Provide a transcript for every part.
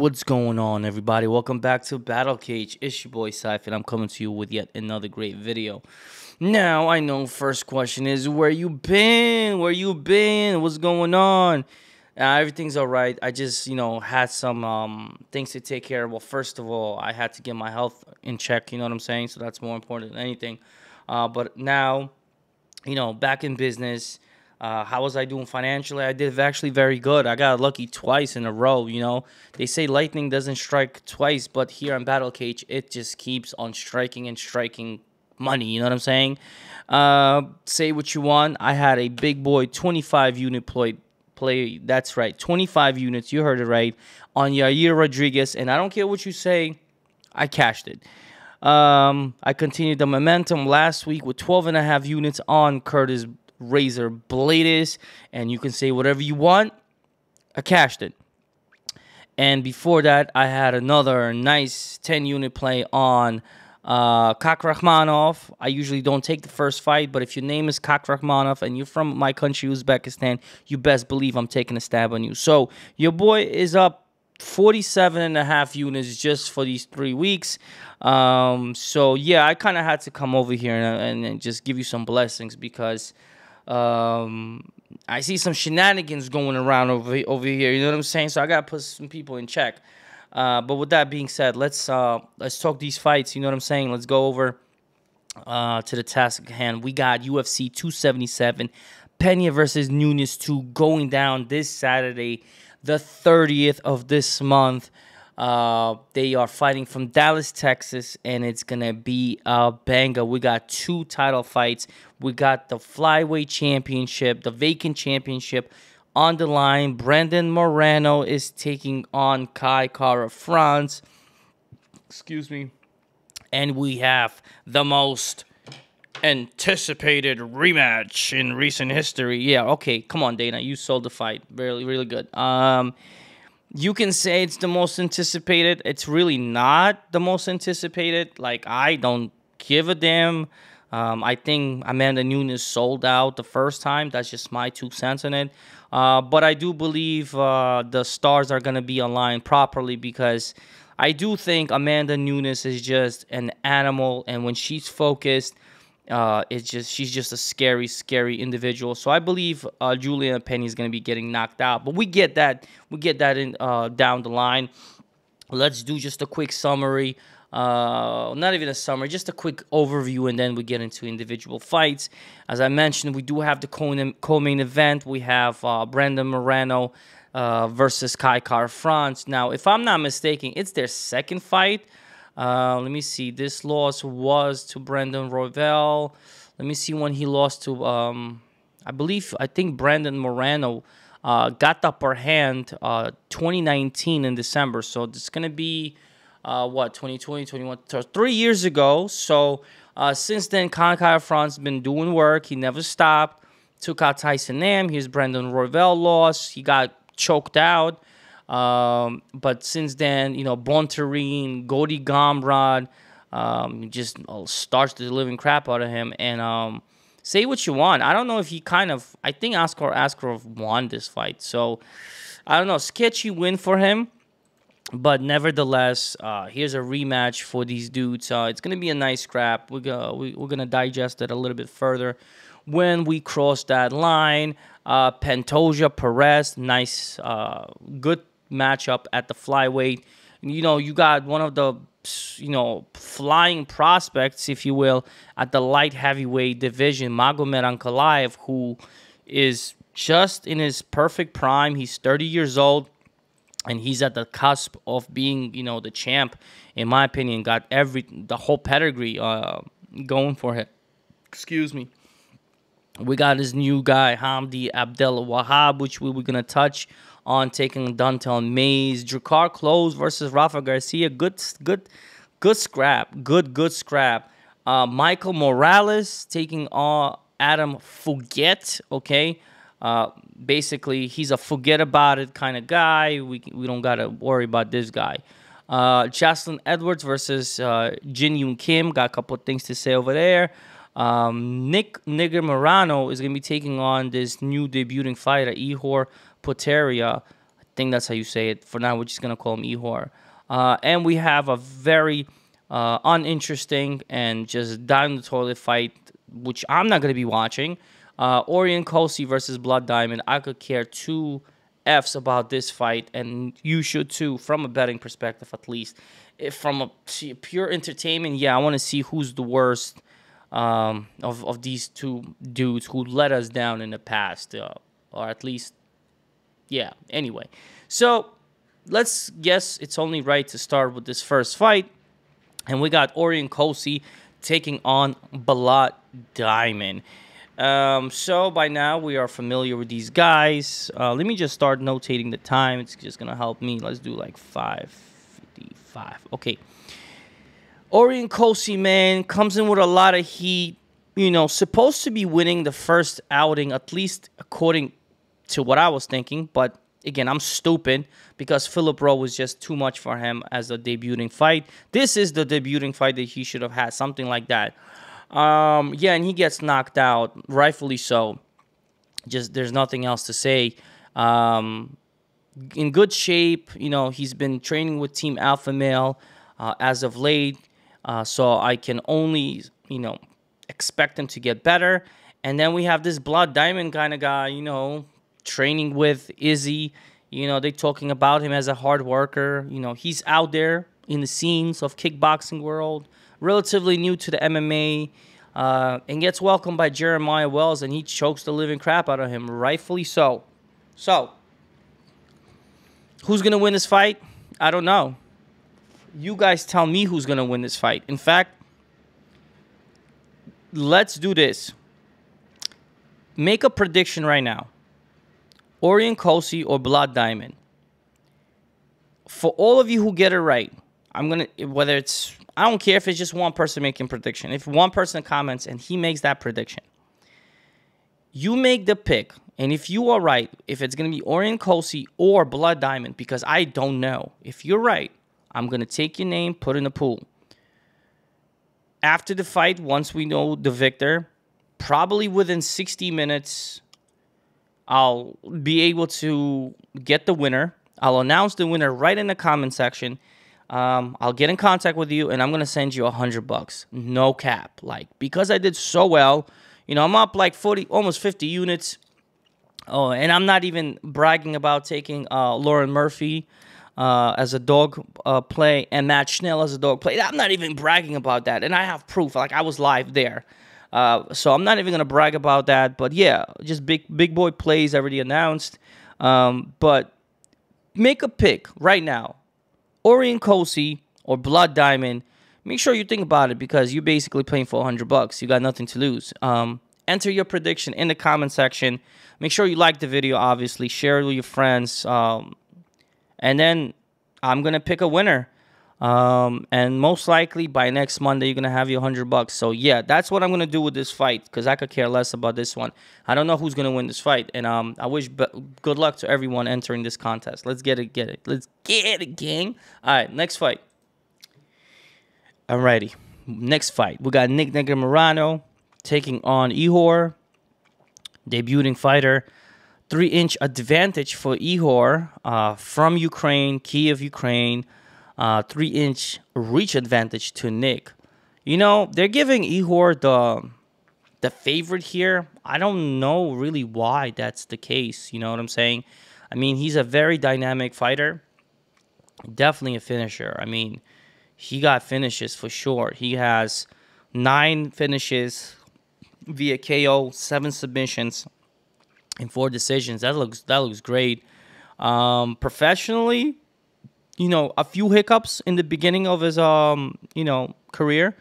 What's going on, everybody? Welcome back to Battle Cage. It's your boy Syphon. I'm coming to you with yet another great video. Now, I know first question is where you been? Where you been? What's going on? Uh, everything's all right. I just, you know, had some um, things to take care of. Well, first of all, I had to get my health in check. You know what I'm saying? So that's more important than anything. Uh, but now, you know, back in business. Uh, how was I doing financially? I did actually very good. I got lucky twice in a row. You know, they say lightning doesn't strike twice, but here on Battle Cage, it just keeps on striking and striking money. You know what I'm saying? Uh, say what you want. I had a big boy 25 unit play. Play. That's right, 25 units. You heard it right on Yair Rodriguez, and I don't care what you say. I cashed it. Um, I continued the momentum last week with 12 and a half units on Curtis Razor Blaydes, and you can say whatever you want. I cashed it. And before that, I had another nice 10 unit play on uh, Kakhramonov. I usually don't take the first fight, but if your name is Kakhramonov and you're from my country, Uzbekistan, you best believe I'm taking a stab on you. So your boy is up 47 and a half units just for these three weeks. Um, so yeah, I kind of had to come over here and, and, and just give you some blessings because – um, I see some shenanigans going around over over here. You know what I'm saying? So I gotta put some people in check. Uh, but with that being said, let's uh, let's talk these fights. You know what I'm saying? Let's go over uh, to the task at hand. We got UFC 277, Peña versus Nunes 2 going down this Saturday, the 30th of this month. Uh, they are fighting from Dallas, Texas, and it's gonna be a banger. We got two title fights. We got the flyweight championship, the vacant championship on the line. Brandon Moreno is taking on Kai Kara-France. Excuse me. And we have the most anticipated rematch in recent history. Yeah, okay, come on, Dana. You sold the fight. Really, really good. Um, you can say it's the most anticipated. It's really not the most anticipated. Like I don't give a damn. Um, I think Amanda Nunes sold out the first time. That's just my two cents on it. Uh, but I do believe uh, the stars are gonna be aligned properly because I do think Amanda Nunes is just an animal, and when she's focused uh, it's just she's just a scary, scary individual. So I believe uh, Julianna Peña is going to be getting knocked out, but we get that we get that in uh, down the line. Let's do just a quick summary. Uh, not even a summary, just a quick overview, and then we get into individual fights. As I mentioned, we do have the co-main event. We have uh, Brandon Moreno uh, versus Kai Kara-France. Now, if I'm not mistaken, it's their second fight. Uh, let me see. This loss was to Brandon Royval. Let me see when he lost to, um, I believe, I think Brandon Moreno uh, got the upper hand uh, 2019 in December. So it's going to be, uh, what, 2020, 21, three years ago. So uh, since then, Kai Kara-France been doing work. He never stopped. Took out Tyson Nam. Here's Brandon Royval lost. He got choked out. Um, but since then, you know, Bontorin, Cody Garbrandt, um, just uh, starts the living crap out of him. And um, say what you want. I don't know if he kind of. I think Askar Askarov won this fight. So I don't know. Sketchy win for him. But nevertheless, uh, here's a rematch for these dudes. Uh, it's gonna be a nice scrap. We're gonna we, we're gonna digest it a little bit further when we cross that line. Uh, Pantoja Perez, nice, uh, good matchup at the flyweight. You know, you got one of the you know flying prospects, if you will, at the light heavyweight division, Magomed Ankalaev, who is just in his perfect prime. He's 30 years old, and he's at the cusp of being, you know, the champ. In my opinion, got every the whole pedigree uh, going for him. Excuse me. We got his new guy, Hamdy Abdelwahab, which we were gonna touch on taking Don'Tale Mayes, Drakkar Klose versus Rafa Garcia. Good, good, good scrap. Good, good scrap. Uh, Michael Morales taking on Adam Forget. Okay. Uh, basically, he's a forget about it kind of guy. We we don't gotta worry about this guy. Uh, Joselyne Edwards versus uh, Ji Yeon Kim. Got a couple of things to say over there. Um, Nick Negumereanu is to be taking on this new debuting fighter, Ihor Potieria. I think that's how you say it. For now, we're just to call him Ihor. Uh, and we have a very uh, uninteresting and just down the toilet fight, which I'm not to be watching. Uh, Orion Cosce versus Blood Diamond. I could care two F's about this fight, and you should too, from a betting perspective at least. If from a pure entertainment, yeah, I want to see who's the worst um, of, of these two dudes who let us down in the past, uh, or at least, yeah, anyway. So let's guess it's only right to start with this first fight. And we got Orion Cosce taking on Blood Diamond. Um, so by now we are familiar with these guys. Uh, let me just start notating the time. It's just gonna help me. Let's do like 555. Okay. Orion Cosce, man, comes in with a lot of heat. You know, supposed to be winning the first outing, at least according to what I was thinking. But again, I'm stupid because Philip Rowe was just too much for him as a debuting fight. This is the debuting fight that he should have had, something like that. Um, yeah, and he gets knocked out, rightfully so. Just there's nothing else to say. Um, in good shape, you know, he's been training with Team Alpha Male uh, as of late. Uh, so I can only, you know, expect him to get better. And then we have this Blood Diamond kind of guy, you know, training with Izzy. You know, they talking about him as a hard worker. You know, he's out there in the scenes of kickboxing world, relatively new to the MMA, uh, and gets welcomed by Jeremiah Wells, and he chokes the living crap out of him, rightfully so. So, who's gonna win this fight? I don't know you guys tell me who's going to win this fight. In fact, let's do this. Make a prediction right now. Orion Cosce or Blood Diamond. For all of you who get it right, I'm going to, whether it's, I don't care if it's just one person making prediction. If one person comments and he makes that prediction, you make the pick. And if you are right, if it's going to be Orion Cosce or Blood Diamond, because I don't know, if you're right, I'm going to take your name, put in the pool. After the fight, once we know the victor, probably within 60 minutes, I'll be able to get the winner. I'll announce the winner right in the comment section. Um, I'll get in contact with you and I'm gonna send you a hundred bucks, no cap. Like because I did so well, you know, I'm up like 40, almost 50 units. Oh, and I'm not even bragging about taking uh, Lauren Murphy uh, as a dog uh, play and Matt Schnell as a dog play. I'm not even bragging about that, and I have proof. Like I was live there, uh, so I'm not even gonna brag about that. But yeah, just big big boy plays already announced. Um, but make a pick right now, Orion Cosce or Blood Diamond. Make sure you think about it because you're basically playing for 100 bucks. You got nothing to lose. Um, enter your prediction in the comment section. Make sure you like the video, obviously. Share it with your friends. Um, and then I'm gonna pick a winner. Um, and most likely by next Monday you're gonna have your hundred bucks. So yeah, that's what I'm gonna do with this fight because I could care less about this one. I don't know who's gonna win this fight, and um, I wish good luck to everyone entering this contest. Let's get it, get it, let's get it, gang. All right, next fight. Alrighty, next fight we got Nick Negumereanu taking on Ihor, debuting fighter three inch advantage for Ihor uh, from Ukraine, Kiev, Ukraine. Uh, three inch reach advantage to Nick. You know, they're giving Ihor the the favorite here. I don't know really why that's the case. You know what I'm saying? I mean, he's a very dynamic fighter. Definitely a finisher. I mean, he got finishes for sure. He has nine finishes via KO, seven submissions and four decisions. That looks that looks great. Um, professionally, you know, a few hiccups in the beginning of his um, you know, career,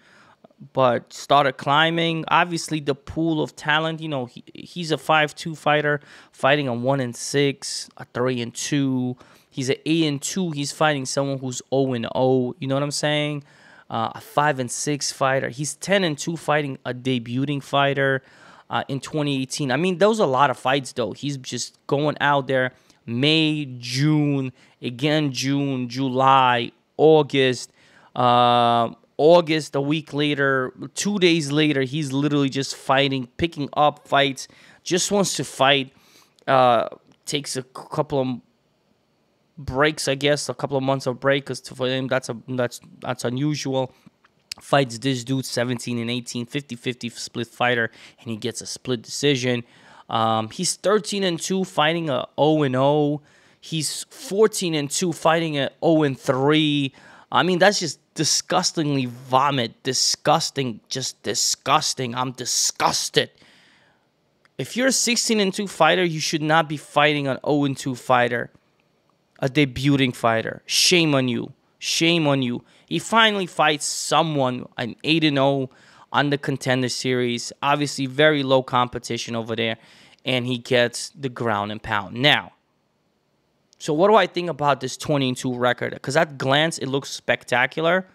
but started climbing. Obviously, the pool of talent. You know, he, he's a five-two fighter fighting a one and six, a three and two. He's an eight and two. He's fighting someone who's zero oh and zero. Oh. You know what I'm saying? Uh, a five and six fighter. He's ten and two fighting a debuting fighter. uh, in 2018. I mean, those are a lot of fights though. He's just going out there May, June, again June, July, August. Uh, August, a week later, two days later, he's literally just fighting, picking up fights, just wants to fight. Uh, takes a couple of breaks, I guess, a couple of months of break, because for him that's a that's that's unusual. Fights this dude 17 and 18, 50-50 split fighter, and he gets a split decision. Um, he's 13 and 2 fighting a 0 and 0. He's 14 and 2 fighting a 0 and 3. I mean, that's just disgustingly vomit. Disgusting. Just disgusting. I'm disgusted. If you're a 16 and 2 fighter, you should not be fighting an 0 and 2 fighter, a debuting fighter. Shame on you. Shame on you. He finally fights someone, an 8 and 0 on the contender series. Obviously, very low competition over there. And he gets the ground and pound. Now, so what do I think about this 22 record? Because at glance, it looks spectacular.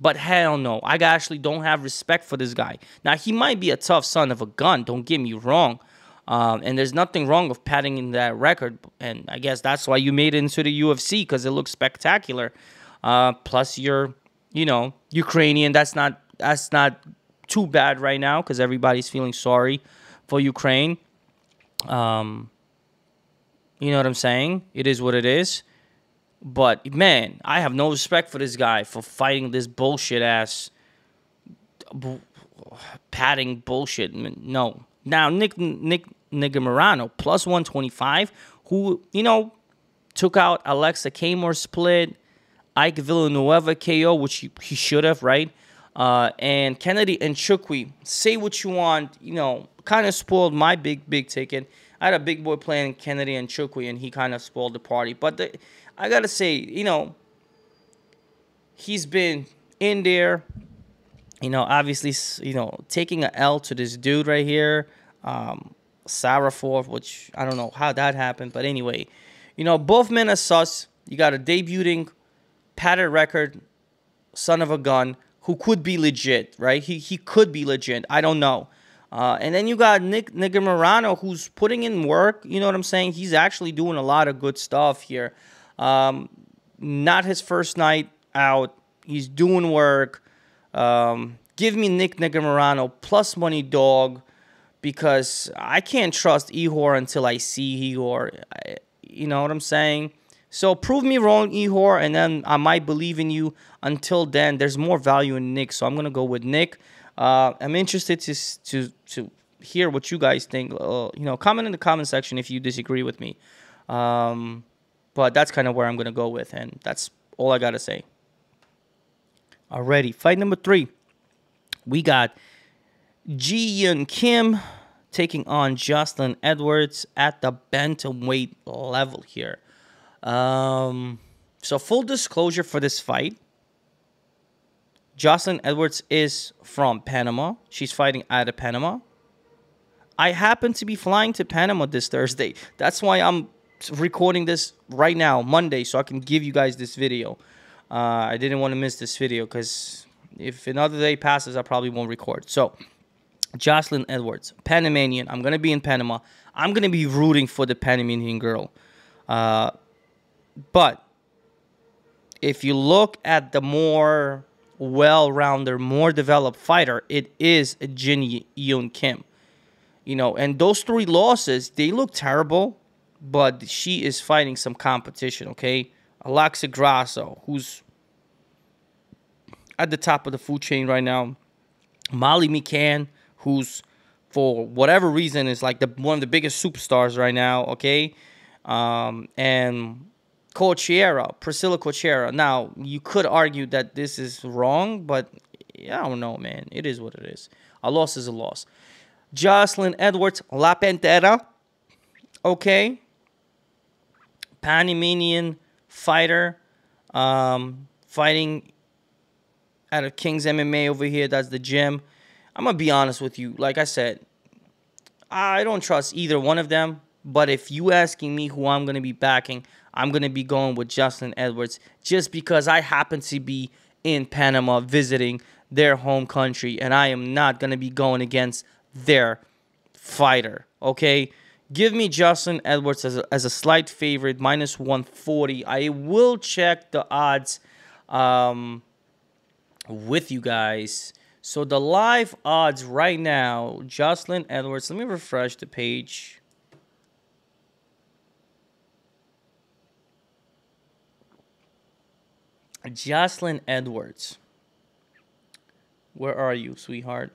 But hell no, I actually don't have respect for this guy. Now he might be a tough son of a gun. Don't get me wrong. Um, and there's nothing wrong with padding in that record. And I guess that's why you made it into the UFC because it looks spectacular. Uh, plus you're, you know, Ukrainian. That's not that's not too bad right now because everybody's feeling sorry for Ukraine. Um, you know what I'm saying? It is what it is. But man, I have no respect for this guy for fighting this bullshit ass padding bullshit. No. Now Nick Nick Negumereanu plus 125, who you know took out Alexa Camur split, Ike Villanueva KO, which he, he should have, right? Uh, and Kennedy Nzechukwu, say what you want, you know, kind of spoiled my big big ticket. I had a big boy playing Kennedy Nzechukwu, and he kind of spoiled the party. But the, I gotta say, you know, he's been in there. You know, obviously, you know, taking an L to this dude right here, um, Sarafour, which I don't know how that happened, but anyway, you know, both men are sus. You got a debuting padded record, son of a gun, who could be legit, right? He he could be legit. I don't know. Uh, and then you got Nick Negumereanu, who's putting in work. You know what I'm saying? He's actually doing a lot of good stuff here. Um, not his first night out. He's doing work. Um, give me Nick Negumereanu plus money dog because I can't trust Ihor until I see Ihor. I, you know what I'm saying? So prove me wrong, Ihor, and then I might believe in you. Until then, there's more value in Nick, so I'm gonna go with Nick. Uh, I'm interested to to to hear what you guys think. Uh, you know, comment in the comment section if you disagree with me. Um, but that's kind of where I'm gonna go with, and that's all I gotta say. Alrighty, fight number three. We got Ji Yeon Kim taking on Joselyne Edwards at the bantamweight level here. Um, so full disclosure for this fight, Joselyne Edwards is from Panama. She's fighting out of Panama. I happen to be flying to Panama this Thursday. That's why I'm recording this right now, Monday, so I can give you guys this video. Uh, I didn't want to miss this video because if another day passes, I probably won't record. So, Joselyne Edwards, Panamanian. I'm going to be in Panama. I'm going to be rooting for the Panamanian girl. Uh, but if you look at the more well-rounded, more developed fighter, it is Ji Yeon Kim. You know, and those three losses, they look terrible, but she is fighting some competition, okay? Alexa Grasso, who's at the top of the food chain right now. Molly McCann, who's for whatever reason is like the one of the biggest superstars right now, okay? Um, and Cachoeira, Priscilla Cachoeira. Now, you could argue that this is wrong, but I don't know, man. It is what it is. A loss is a loss. Joselyne Edwards, La Pantera. Okay. Panamanian fighter. Um, fighting out of King's MMA over here. That's the gym. I'm going to be honest with you. Like I said, I don't trust either one of them. But if you asking me who I'm going to be backing, I'm going to be going with Joselyne Edwards just because I happen to be in Panama visiting their home country and I am not going to be going against their fighter. Okay, give me Joselyne Edwards as a, as a slight favorite, minus 140. I will check the odds um, with you guys. So the live odds right now, Joselyne Edwards. Let me refresh the page. Joselyne Edwards. Where are you, sweetheart?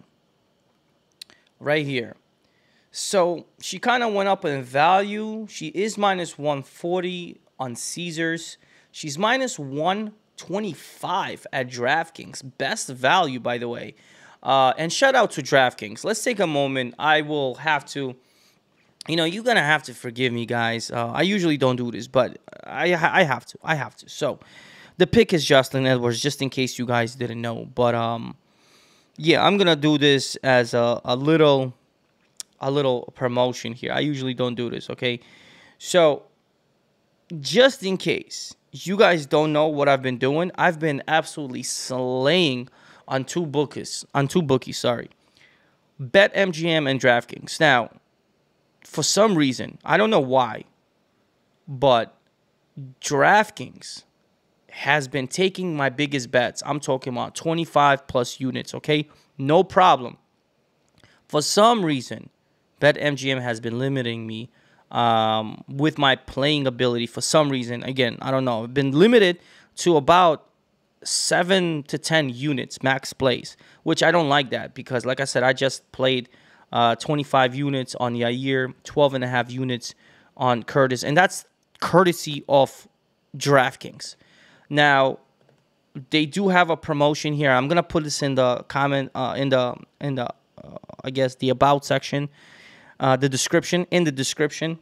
Right here. So she kind of went up in value. She is minus 140 on Caesars. She's minus 125 at DraftKings. Best value, by the way. Uh, and shout out to DraftKings. Let's take a moment. I will have to, you know, you're going to have to forgive me, guys. Uh, I usually don't do this, but I, I have to. I have to. So the pick is Joselyne Edwards, just in case you guys didn't know. But um, yeah, I'm gonna do this as a, a little a little promotion here. I usually don't do this, okay? So just in case you guys don't know what I've been doing, I've been absolutely slaying on two bookies, on two bookies, sorry. Bet MGM and DraftKings. Now, for some reason, I don't know why, but DraftKings has been taking my biggest bets. I'm talking about 25 plus units, okay? No problem. For some reason, BetMGM has been limiting me um, with my playing ability for some reason. Again, I don't know. I've been limited to about seven to 10 units max plays, which I don't like that because, like I said, I just played uh, 25 units on Yair, 12 and a half units on Curtis, and that's courtesy of DraftKings. Now, they do have a promotion here. I'm gonna put this in the comment, uh, in the in the, uh, I guess the about section, uh, the description. In the description,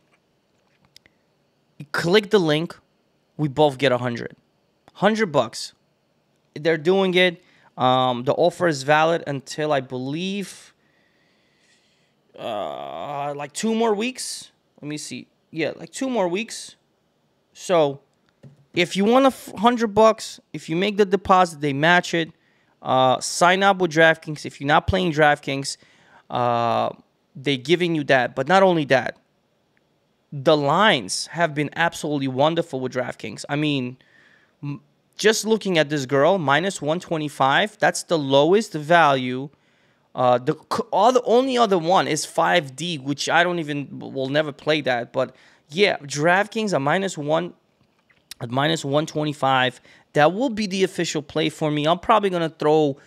click the link. We both get a hundred, hundred bucks. They're doing it. Um, the offer is valid until I believe, uh, like two more weeks. Let me see. Yeah, like two more weeks. So if you want a hundred bucks, if you make the deposit, they match it. Uh, sign up with DraftKings. If you're not playing DraftKings, uh, they giving you that. But not only that, the lines have been absolutely wonderful with DraftKings. I mean, just looking at this girl, minus 125, that's the lowest value. Uh, the all the only other one is 5D, which I don't even will never play that. But yeah, DraftKings are minus one at minus 125. That will be the official play for me. I'm probably going to throw,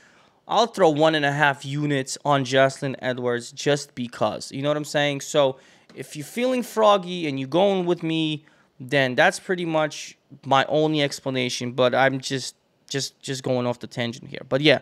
I'll throw one and a half units on Joselyne Edwards just because. You know what I'm saying? So if you're feeling froggy and you're going with me, then that's pretty much my only explanation. But I'm just, just, just going off the tangent here. But yeah,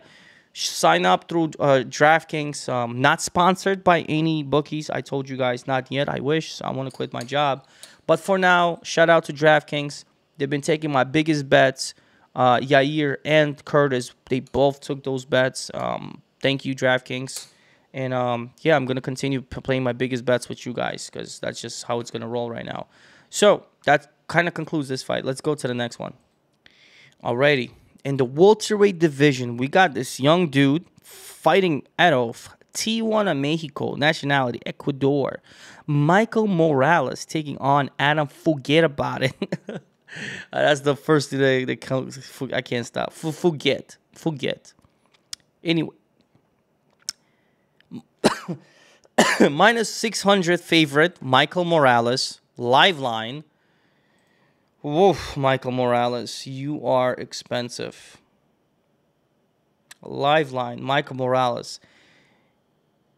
sign up through uh, DraftKings. Um, not sponsored by any bookies. I told you guys not yet. I wish. So I want to quit my job. But for now, shout out to DraftKings. They've been taking my biggest bets. Uh, Yair and Curtis, they both took those bets. Um, thank you, DraftKings. And um, yeah, I'm going to continue playing my biggest bets with you guys because that's just how it's going to roll right now. So that kind of concludes this fight. Let's go to the next one. Alrighty. In the welterweight division, we got this young dude fighting out of Tijuana, Mexico, nationality Ecuador. Michael Morales taking on Adam. Forget about it. Uh, that's the first thing that, that. I can't stop. forget. Forget. Anyway. Minus 600 favorite, Michael Morales. Live line. Woof, Michael Morales. You are expensive. Live line, Michael Morales.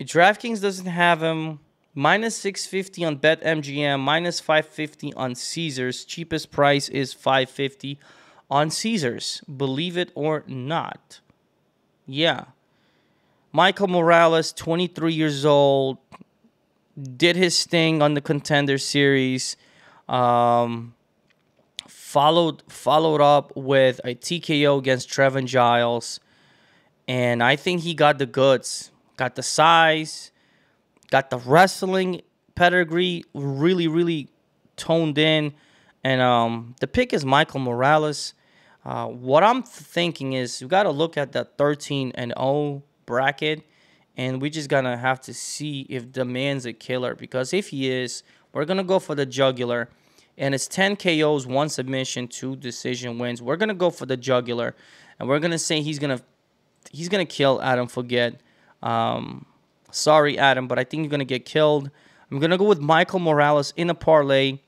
DraftKings doesn't have him minus 650 on BetMGM, minus 550 on Caesars. Cheapest price is 550 on Caesars. Believe it or not. Yeah. Michael Morales, 23 years old, did his thing on the contender series. Um, followed followed up with a TKO against Trevin Giles. And I think he got the goods. Got the size got the wrestling pedigree really, really toned in. And um, the pick is Michael Morales. Uh, what I'm thinking is you got to look at the 13 and 0 bracket and we just gonna have to see if the man's a killer because if he is, we're gonna go for the jugular, and it's 10 KOs, one submission, two decision wins. We're gonna go for the jugular, and we're gonna say he's gonna he's gonna kill Adam Forget. Um, sorry, Adam, but I think you're gonna get killed. I'm gonna go with Michael Morales in a parlay.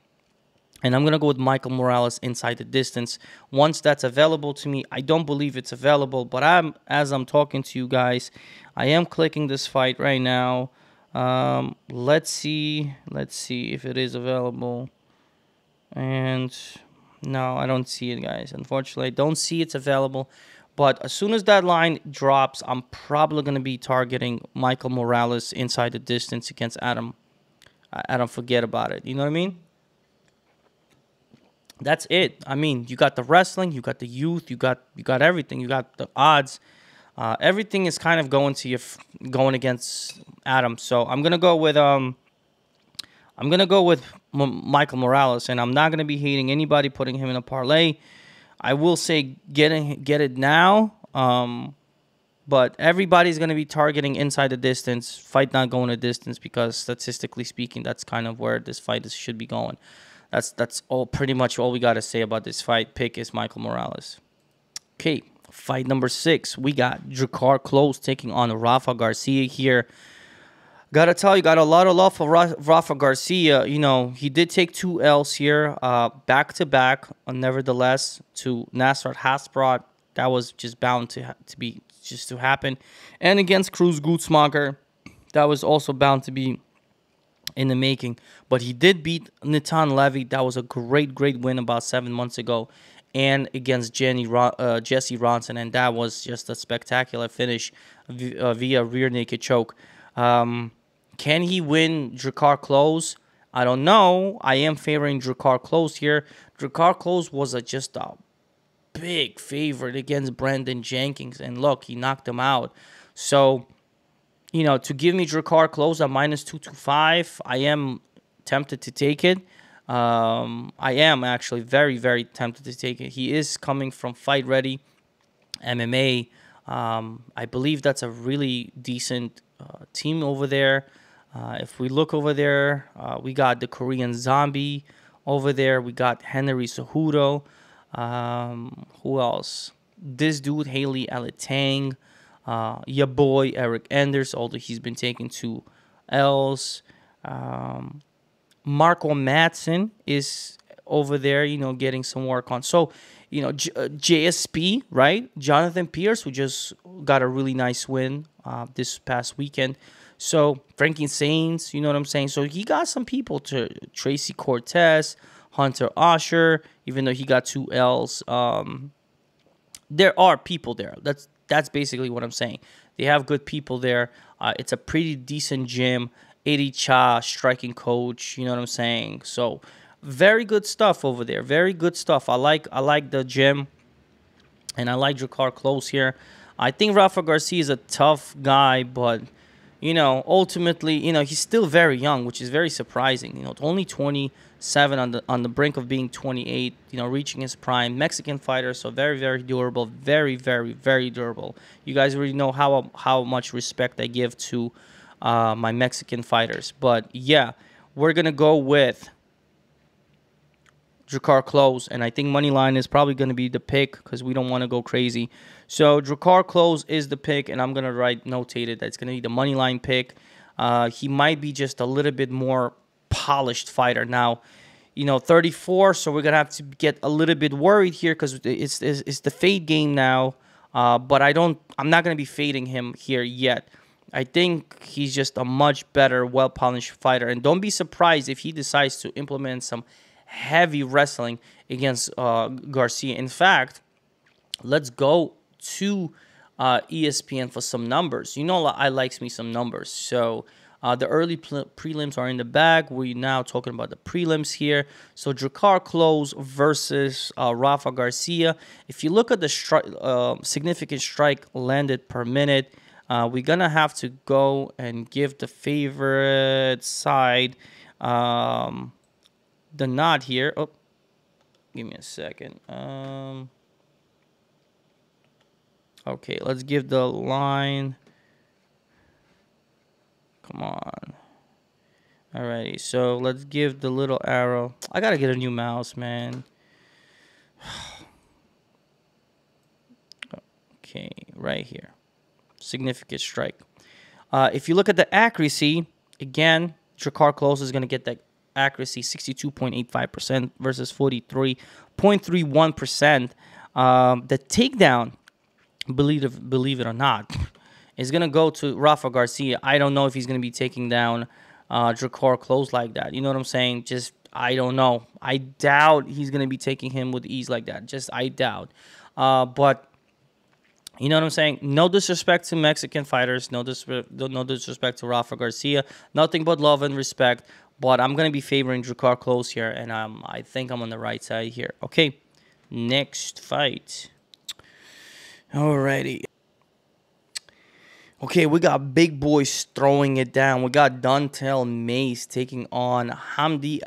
And I'm going to go with Michael Morales inside the distance. Once that's available to me, I don't believe it's available, but I'm as I'm talking to you guys, I am clicking this fight right now. Um, let's see. Let's see if it is available. And no, I don't see it, guys. Unfortunately, I don't see it's available. But as soon as that line drops, I'm probably going to be targeting Michael Morales inside the distance against Adam. Adam, forget about it. You know what I mean? That's it. I mean, you got the wrestling, you got the youth, you got you got everything. You got the odds. Uh, everything is kind of going to you, going against Adam. So I'm gonna go with um, I'm gonna go with M- Michael Morales, and I'm not gonna be hating anybody putting him in a parlay. I will say get it, get it now. Um, but everybody's gonna be targeting inside the distance. Fight not going a distance because statistically speaking, that's kind of where this fight is, should be going. That's that's all pretty much all we gotta say about this fight. Pick is Michael Morales. Okay, Fight number six, we got Drakkar Klose taking on Rafa Garcia here. Gotta tell you, got a lot of love for Rafa Garcia. You know, he did take two L's here, uh, back to back. Uh, nevertheless, to Nasrat Haqparast, that was just bound to to be just to happen. And against Cruz Gutsmacher, that was also bound to be in the making. But he did beat Natan Levy. That was a great, great win about seven months ago and against Jenny uh, Jesse Ronson, and that was just a spectacular finish uh, via rear naked choke. Um, can he win Drakkar Klose? I don't know. I am favoring Drakkar Klose here. Drakkar Klose was a, just a big favorite against Brandon Jenkins, and look, he knocked him out. So, you know, to give me Drakkar Klose at minus 225, I am tempted to take it. Um, I am actually very, very tempted to take it. He is coming from Fight Ready MMA. Um, I believe that's a really decent uh, team over there. Uh, if we look over there, uh, we got the Korean Zombie over there. We got Henry Cejudo. Um, who else? This dude, Haley Alatang. Uh, your boy, Eric Anders, although he's been taken to L's. Um, Marco Madsen is over there, you know, getting some work on. So, you know, J- uh, JSP, right? Jonathan Pearce, who just got a really nice win uh, this past weekend. So, Frankie Saints, you know what I'm saying? So, he got some people to Tracy Cortez, Hunter Usher, even though he got two L's. Um, there are people there. That's that's basically what I'm saying. They have good people there. Uh, it's a pretty decent gym. Eddie Cha, striking coach. You know what I'm saying? So very good stuff over there. Very good stuff. I like I like the gym, and I like Drakkar Klose here. I think Rafa Garcia is a tough guy, but you know, ultimately, you know, he's still very young, which is very surprising. You know, only 27 on the on the brink of being 28. You know, reaching his prime. Mexican fighter, so very very durable, very very very durable. You guys already know how how much respect I give to uh, my Mexican fighters. But yeah, we're gonna go with Drakkar Klose, and I think money line is probably gonna be the pick because we don't want to go crazy. So Drakkar Klose is the pick, and I'm gonna write notated that it's gonna be the money line pick. Uh, he might be just a little bit more polished fighter now. You know, 34, so we're gonna have to get a little bit worried here because it's, it's, it's the fade game now. Uh, but I don't, I'm not gonna be fading him here yet. I think he's just a much better, well polished fighter. And don't be surprised if he decides to implement some heavy wrestling against uh, Garcia. In fact, let's go to uh, ESPN for some numbers. You know, I likes me some numbers. So uh, the early prelims are in the bag. We're now talking about the prelims here. So Drakkar Klose versus uh, Rafa Garcia. If you look at the stri- uh, significant strike landed per minute, uh, we're gonna have to go and give the favorite side um, the nod here. Oh, give me a second. Um, okay, let's give the line. Come on. Alrighty, so let's give the little arrow. I gotta get a new mouse, man. okay, right here. Significant strike. Uh, if you look at the accuracy, again, Drakkar Klose is to get that accuracy 62.85% versus 43.31%. Um, the takedown, believe it, believe it or not, is going to go to Rafa Garcia. I don't know if he's going to be taking down uh, Drakkar Klose like that. You know what I'm saying? Just, I don't know. I doubt he's going to be taking him with ease like that. Just, I doubt. Uh, but you know what I'm saying? No disrespect to Mexican fighters, no disrespect, no disrespect to Rafa Garcia. Nothing but love and respect. But I'm gonna be favoring Drakkar Klose here, and um, I think I'm on the right side here. Okay, next fight. Alrighty. Okay, we got big boys throwing it down. We got Don'Tale Mayes taking on Hamdi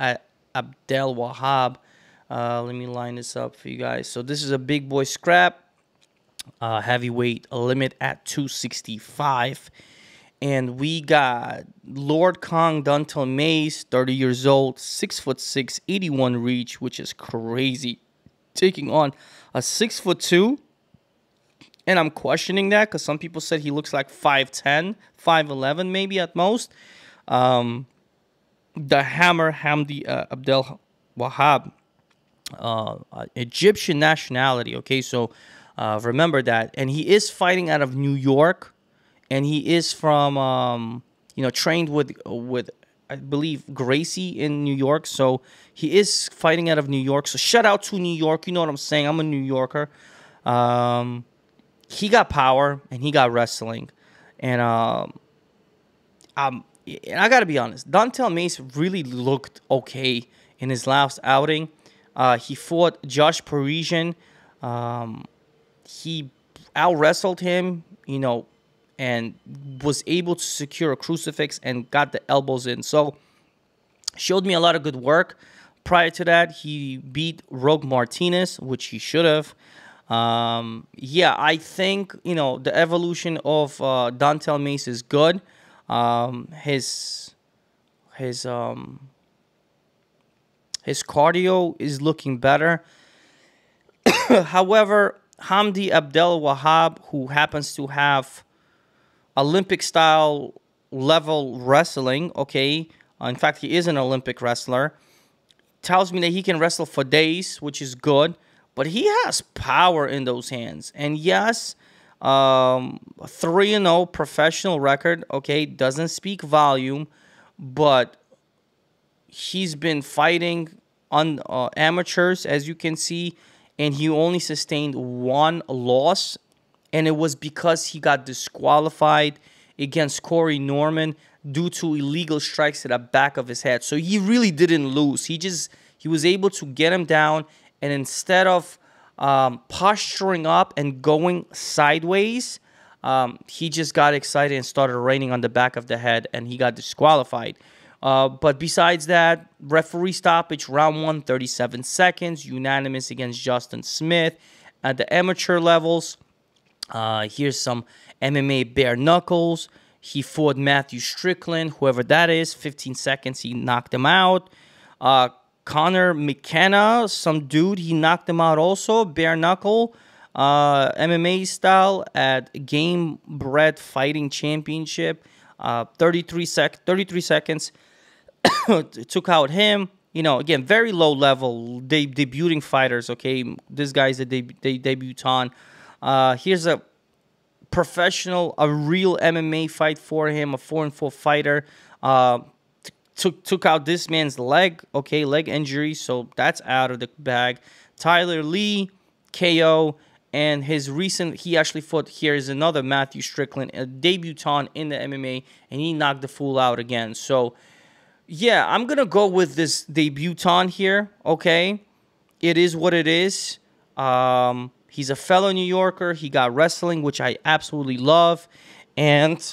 Abdel Wahab. Uh, let me line this up for you guys. So this is a big boy scrap uh, heavyweight limit at 265. And we got Lord Kong Don'Tale Mayes, 30 years old, 6 foot 6, 81 reach, which is crazy. Taking on a 6 foot 2. And I'm questioning that because some people said he looks like 5'10, 5'11 maybe at most. Um, the Hammer Hamdy uh, Abdel Wahab, uh, Egyptian nationality. Okay, so uh, remember that. And he is fighting out of New York, and he is from, um, you know, trained with with I believe Gracie in New York. So he is fighting out of New York. So shout out to New York. You know what I'm saying? I'm a New Yorker. Um, he got power and he got wrestling, and um, um, and I gotta be honest, Don'Tale Mayes really looked okay in his last outing. Uh, he fought Josh Parisian. Um, he out wrestled him, you know, and was able to secure a crucifix and got the elbows in. So showed me a lot of good work. Prior to that, he beat Roque Martinez, which he should have. Um, yeah, I think you know the evolution of uh, Don'Tale Mayes is good. Um, his his um, his cardio is looking better. However, Hamdy Abdelwahab, who happens to have Olympic style level wrestling, okay, uh, in fact, he is an Olympic wrestler, tells me that he can wrestle for days, which is good, but he has power in those hands. And yes, um, 3 0 professional record, okay, doesn't speak volume, but he's been fighting on uh, amateurs, as you can see and he only sustained one loss, and it was because he got disqualified against Corey Norman due to illegal strikes to the back of his head. So he really didn't lose. He just he was able to get him down, and instead of um, posturing up and going sideways, um, he just got excited and started raining on the back of the head, and he got disqualified. Uh, but besides that, referee stoppage, round one, 37 seconds, unanimous against Justin Smith. At the amateur levels, uh, here's some MMA bare knuckles. He fought Matthew Strickland, whoever that is, 15 seconds, he knocked him out. Uh, Connor McKenna, some dude, he knocked him out also, bare knuckle. Uh, MMA style at Game Bred Fighting Championship. Uh, 33 sec 33 seconds. took out him. You know, again, very low level de- debuting fighters. Okay, this guy's a deb- de- debutant. Uh, here's a professional, a real MMA fight for him, a four and four fighter. Uh, took took out this man's leg. Okay, leg injury, so that's out of the bag. Tyler Lee, KO, and his recent he actually fought here is another Matthew Strickland, a debutant in the MMA, and he knocked the fool out again. So yeah, I'm gonna go with this debutant here. Okay, it is what it is. Um, he's a fellow New Yorker. He got wrestling, which I absolutely love. And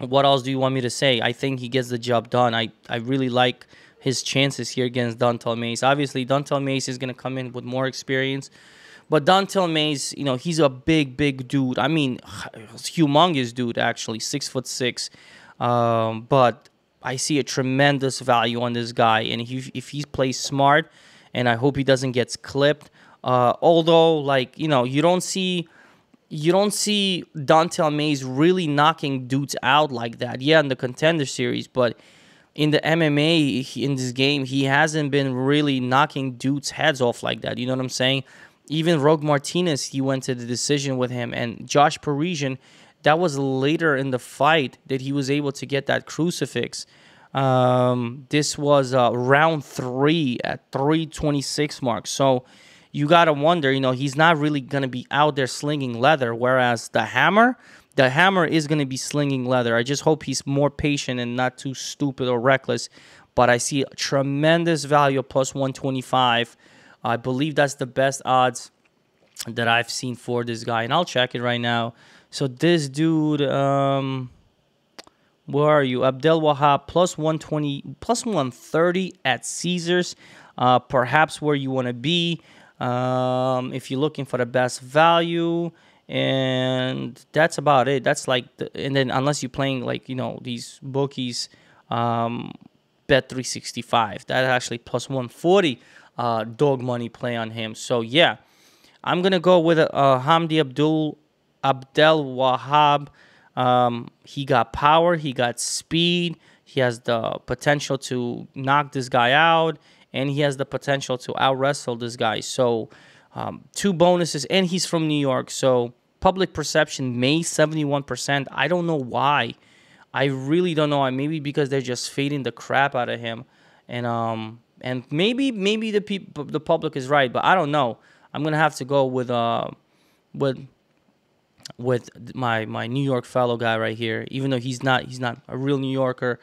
what else do you want me to say? I think he gets the job done. I I really like his chances here against Don'Tale Mayes. Obviously, Don'Tale Mayes is gonna come in with more experience. But Don'Tale Mayes, you know, he's a big, big dude. I mean, humongous dude, actually, six foot six. Um, but I see a tremendous value on this guy, and if if he plays smart, and I hope he doesn't get clipped. Uh, although, like you know, you don't see you don't see Don'Tale Mayes really knocking dudes out like that. Yeah, in the contender series, but in the MMA in this game, he hasn't been really knocking dudes' heads off like that. You know what I'm saying? Even Roque Martinez, he went to the decision with him, and Josh Parisian, that was later in the fight that he was able to get that crucifix. Um, this was uh, round three at 326 mark. So you got to wonder, you know, he's not really going to be out there slinging leather. Whereas the hammer, the hammer is going to be slinging leather. I just hope he's more patient and not too stupid or reckless. But I see a tremendous value plus 125. I believe that's the best odds that I've seen for this guy. And I'll check it right now. So this dude, um, where are you? Abdelwahab plus 120, plus 130 at Caesars. Uh, perhaps where you want to be um, if you're looking for the best value. And that's about it. That's like, the, and then unless you're playing like, you know, these bookies, um, bet 365. That actually plus 140 uh, dog money play on him. So yeah, I'm gonna go with uh, Hamdy Abdul Abdelwahab. Um, he got power, he got speed, he has the potential to knock this guy out, and he has the potential to out wrestle this guy. So, um, two bonuses, and he's from New York. So, public perception may 71%. I don't know why. I really don't know. Maybe because they're just fading the crap out of him, and um, and maybe maybe the people the public is right, but I don't know. I'm gonna have to go with uh, with with my my New York fellow guy right here, even though he's not he's not a real New Yorker,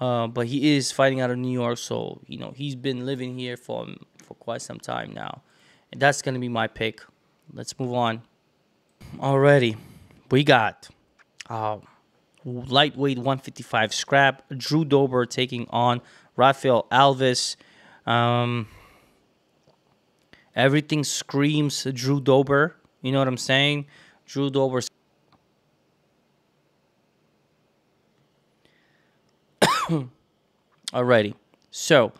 uh, but he is fighting out of New York, so you know he's been living here for for quite some time now, and that's gonna be my pick. Let's move on. Already, we got uh, lightweight 155 scrap. Drew Dober taking on Rafael Alves. Um, everything screams Drew Dober. You know what I'm saying? Drew Dober. Alrighty. So,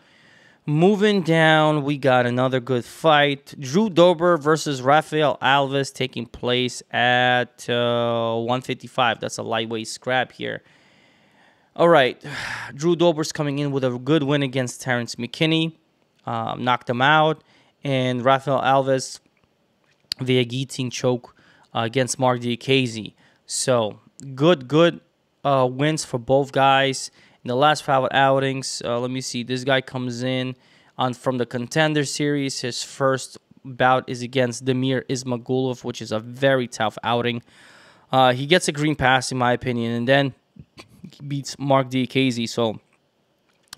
moving down, we got another good fight. Drew Dober versus Rafael Alves taking place at uh, 155. That's a lightweight scrap here. All right. Drew Dober's coming in with a good win against Terrence McKinney. Um, knocked him out. And Rafael Alves via guillotine choke uh, against Marc Diakiese. So good, good uh, wins for both guys in the last five outings. Uh, let me see. This guy comes in on from the contender series. His first bout is against Damir Ismagulov, which is a very tough outing. Uh, he gets a green pass, in my opinion, and then he beats Marc Diakiese. So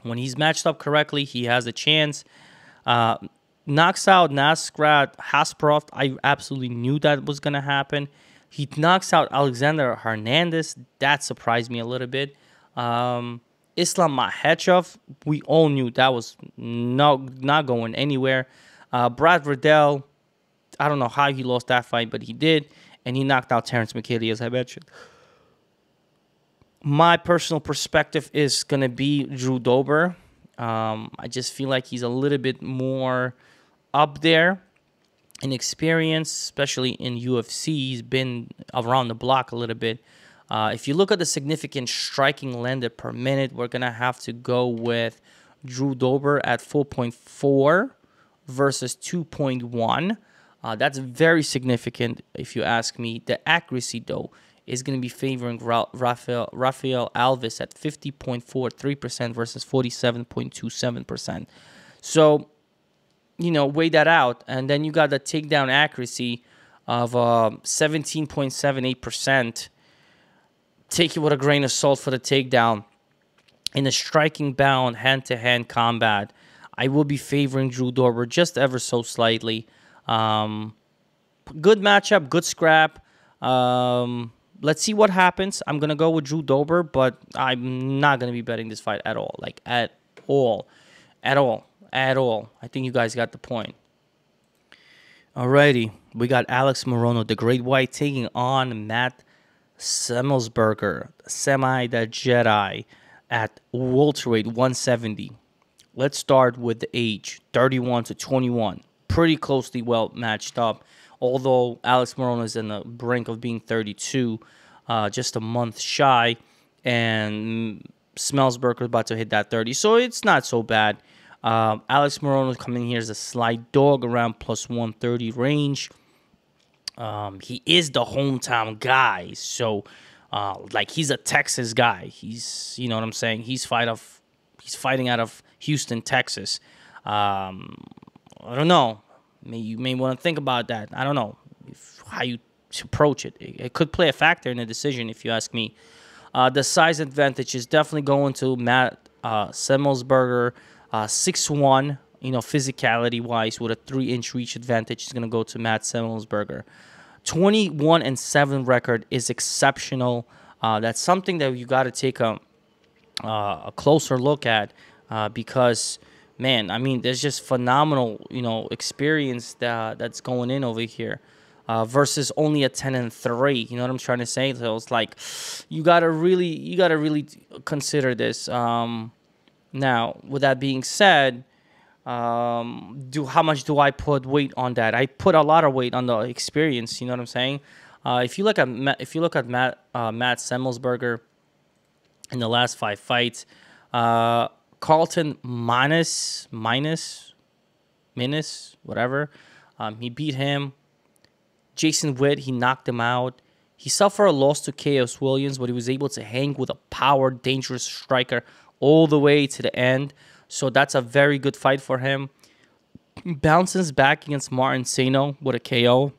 when he's matched up correctly, he has a chance. Uh, knocks out Nasrat Haqparast. I absolutely knew that was going to happen. He knocks out Alexander Hernandez. That surprised me a little bit. Um, Islam Makhachev, we all knew that was not, not going anywhere. Uh, Brad Riddell, I don't know how he lost that fight, but he did. And he knocked out Terrence McKinney, as I mentioned. My personal perspective is going to be Drew Dober. Um, I just feel like he's a little bit more up there in experience, especially in UFC. He's been around the block a little bit. Uh, if you look at the significant striking landed per minute, we're going to have to go with Drew Dober at 4.4 versus 2.1. Uh, that's very significant if you ask me. The accuracy, though, is going to be favoring Rafael, Rafael Alves at 50.43% versus 47.27%. So you know, weigh that out, and then you got the takedown accuracy of uh, 17.78%. Take it with a grain of salt for the takedown. In a striking bound, hand to hand combat, I will be favoring Drew Dober just ever so slightly. Um, good matchup, good scrap. Um, let's see what happens. I'm going to go with Drew Dober, but I'm not going to be betting this fight at all. Like, at all. At all at all. I think you guys got the point. Alrighty, we got Alex Morono, the Great White, taking on Matt Semelsberger, semi the Jedi, at welterweight 170. Let's start with the age 31 to 21. Pretty closely well matched up. Although Alex Morono is in the brink of being 32, uh, just a month shy, and Semelsberger is about to hit that 30. So it's not so bad. Uh, Alex Morono coming here as a slight dog around plus 130 range. Um, he is the hometown guy, so uh, like he's a Texas guy. He's you know what I'm saying. He's fight of he's fighting out of Houston, Texas. Um, I don't know. May you may want to think about that. I don't know if, how you approach it. it. it. could play a factor in the decision, if you ask me. Uh, the size advantage is definitely going to Matt uh, Semelsberger, uh, six one you know, physicality wise, with a three inch reach advantage, is going to go to Matt Semelsberger. 21 and 7 record is exceptional. Uh, that's something that you got to take a, uh, a closer look at uh, because, man, I mean, there's just phenomenal, you know, experience that that's going in over here. Uh, versus only a 10 and 3 you know what i'm trying to say so it's like you gotta really you gotta really consider this um, now with that being said um, do how much do I put weight on that? I put a lot of weight on the experience. You know what I'm saying? Uh, if you look at if you look at Matt uh, Matt Semelsberger in the last five fights, uh, Carlton minus minus minus whatever. Um, he beat him. Jason Witt he knocked him out. He suffered a loss to Khaos Williams, but he was able to hang with a power, dangerous striker all the way to the end. So that's a very good fight for him. Bounces back against Martin Sano with a KO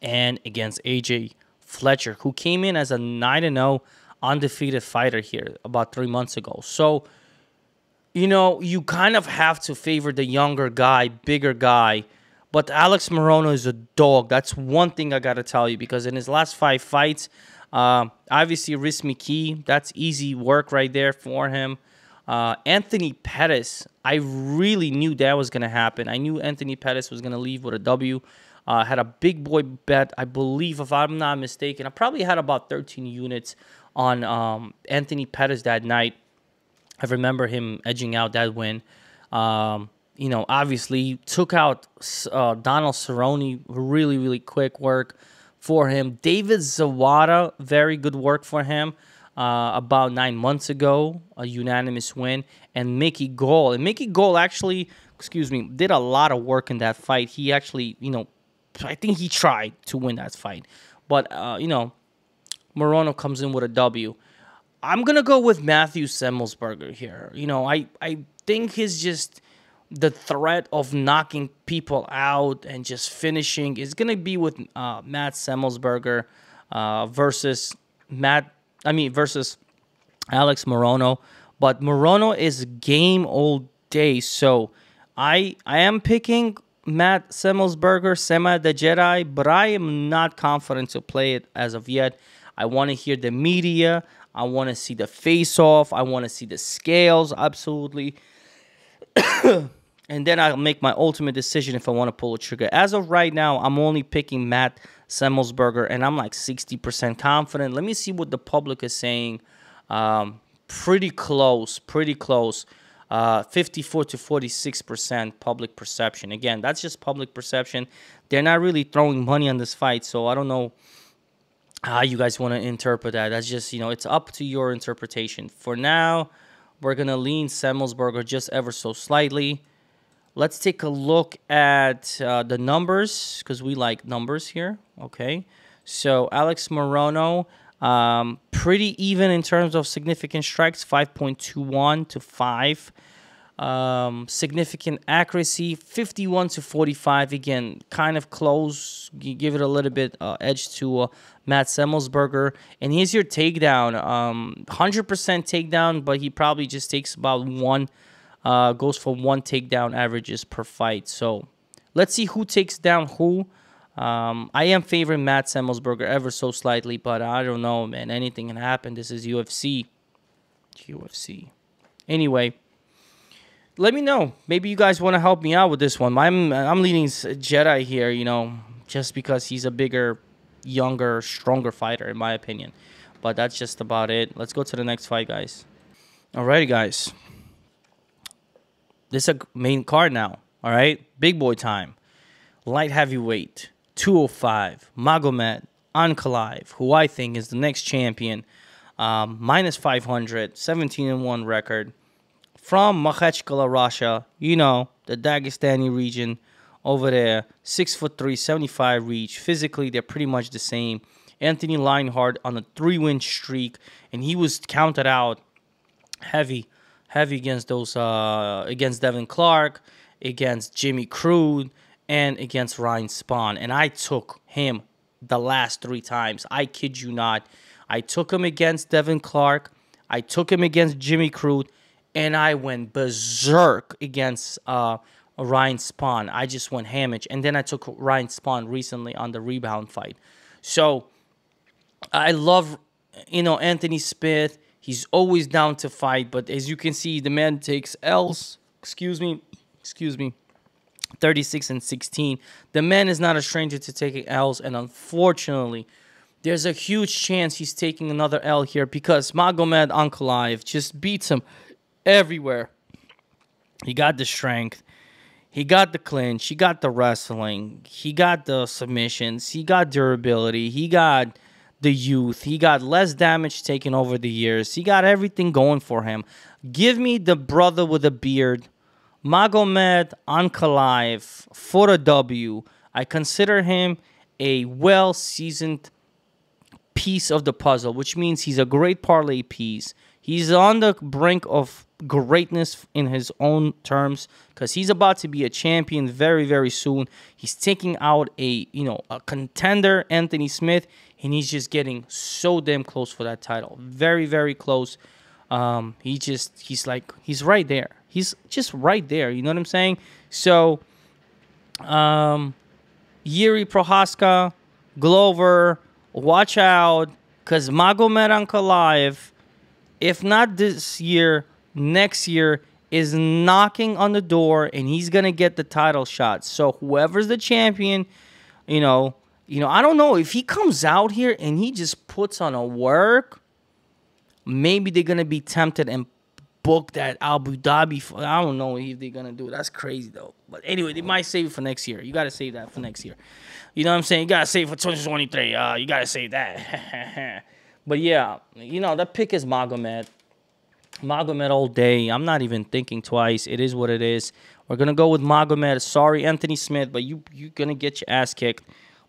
and against AJ Fletcher, who came in as a 9 0 undefeated fighter here about three months ago. So, you know, you kind of have to favor the younger guy, bigger guy. But Alex Morono is a dog. That's one thing I got to tell you because in his last five fights, uh, obviously, Rhys McKee, that's easy work right there for him. Uh, Anthony Pettis, I really knew that was going to happen. I knew Anthony Pettis was going to leave with a W. Uh, had a big boy bet, I believe, if I'm not mistaken. I probably had about 13 units on um, Anthony Pettis that night. I remember him edging out that win. Um, you know, obviously took out uh, Donald Cerrone. Really, really quick work for him. David Zawada, very good work for him uh, about nine months ago, a unanimous win, and Mickey Gall. And Mickey Gall actually, excuse me, did a lot of work in that fight. He actually, you know, I think he tried to win that fight, but uh, you know, Morono comes in with a W. I'm gonna go with Matthew Semelsberger here. You know, I I think he's just the threat of knocking people out and just finishing is gonna be with uh, Matt Semelsberger uh, versus Matt I mean, versus Alex Morono. But Morono is game all day. So I I am picking Matt Semelsberger, Semi the Jedi, but I am not confident to play it as of yet. I want to hear the media. I want to see the face off. I want to see the scales, absolutely. and then I'll make my ultimate decision if I want to pull a trigger. As of right now, I'm only picking Matt Semelsberger, and I'm like 60% confident. Let me see what the public is saying. Um, pretty close, pretty close. Uh, 54 to 46% public perception. Again, that's just public perception. They're not really throwing money on this fight, so I don't know how you guys want to interpret that. That's just, you know, it's up to your interpretation. For now, we're going to lean Semelsberger just ever so slightly. Let's take a look at uh, the numbers because we like numbers here. Okay. So Alex Morono, um, pretty even in terms of significant strikes, 5.21 to 5. Um, significant accuracy, 51 to 45. Again, kind of close. You give it a little bit uh, edge to uh, Matt Semelsberger. And here's your takedown. Um, 100% takedown, but he probably just takes about one uh, goes for one takedown averages per fight. So let's see who takes down who. Um, I am favoring Matt Semelsberger ever so slightly, but I don't know, man. Anything can happen. This is UFC. UFC. Anyway, let me know. Maybe you guys want to help me out with this one. I'm I'm leading Jedi here, you know, just because he's a bigger younger, stronger fighter, in my opinion. But that's just about it. Let's go to the next fight, guys. Alrighty, guys. This is a main card now. All right, big boy time. Light heavyweight, 205. Magomed Ankalaev, who I think is the next champion. Um, minus 500, 17 and 1 record. From Makhachkala, Russia. You know, the Dagestani region over there. Six foot three, 75 reach. Physically, they're pretty much the same. Anthony Lionheart on a three win streak, and he was counted out heavy, heavy against those uh, against Devin Clark, against Jimmy Crute, and against Ryan Spann. And I took him the last three times. I kid you not. I took him against Devin Clark. I took him against Jimmy Crute, and I went berserk against uh, Ryan Spann. I just went hamage, and then I took Ryan Spann recently on the rebound fight. So I love, you know, Anthony Smith. He's always down to fight, but as you can see, the man takes L's. Excuse me, excuse me. 36 and 16. The man is not a stranger to taking L's, and unfortunately, there's a huge chance he's taking another L here because Magomed Ankalaev just beats him everywhere. He got the strength. He got the clinch. He got the wrestling. He got the submissions. He got durability. He got the youth. He got less damage taken over the years. He got everything going for him. Give me the brother with a beard, Magomed Ankalaev, for a W. I consider him a well seasoned piece of the puzzle, which means he's a great parlay piece. He's on the brink of greatness in his own terms because he's about to be a champion very very soon he's taking out a you know a contender anthony smith and he's just getting so damn close for that title. Very very close. Um he just he's like he's right there. He's just right there. You know what i'm saying? So um Jiri Prochazka, glover watch out because magomed ankalaev if not this year next year is knocking on the door and he's going to get the title shot. So whoever's the champion, you know, you know, I don't know if he comes out here and he just puts on a work, maybe they're to be tempted and book that Abu Dhabi. For, I don't know if they're to do it. That's crazy though. But anyway, they might save it for next year. You got to save that for next year. You know what I'm saying? You got to save for 2023. Uh, you got to save that. but yeah, you know, that pick is Magomed. Magomed all day. I'm not even thinking twice. It is what it is. We're gonna go with Magomed. Sorry, Anthony Smith, but you you're gonna get your ass kicked,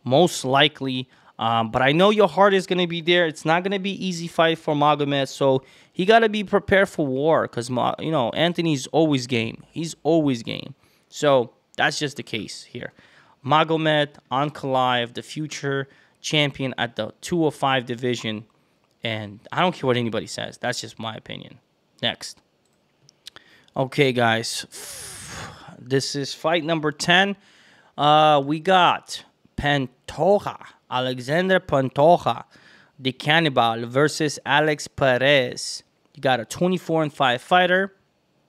most likely. Um, but I know your heart is gonna be there. It's not gonna be easy fight for Magomed, so he gotta be prepared for war. Cause you know Anthony's always game. He's always game. So that's just the case here. Magomed Ankalaev, the future champion at the 205 division, and I don't care what anybody says. That's just my opinion. Next. Okay, guys. This is fight number 10. Uh, we got Pantoja, Alexandre Pantoja, the Cannibal versus Alex Perez. You got a 24 and 5 fighter,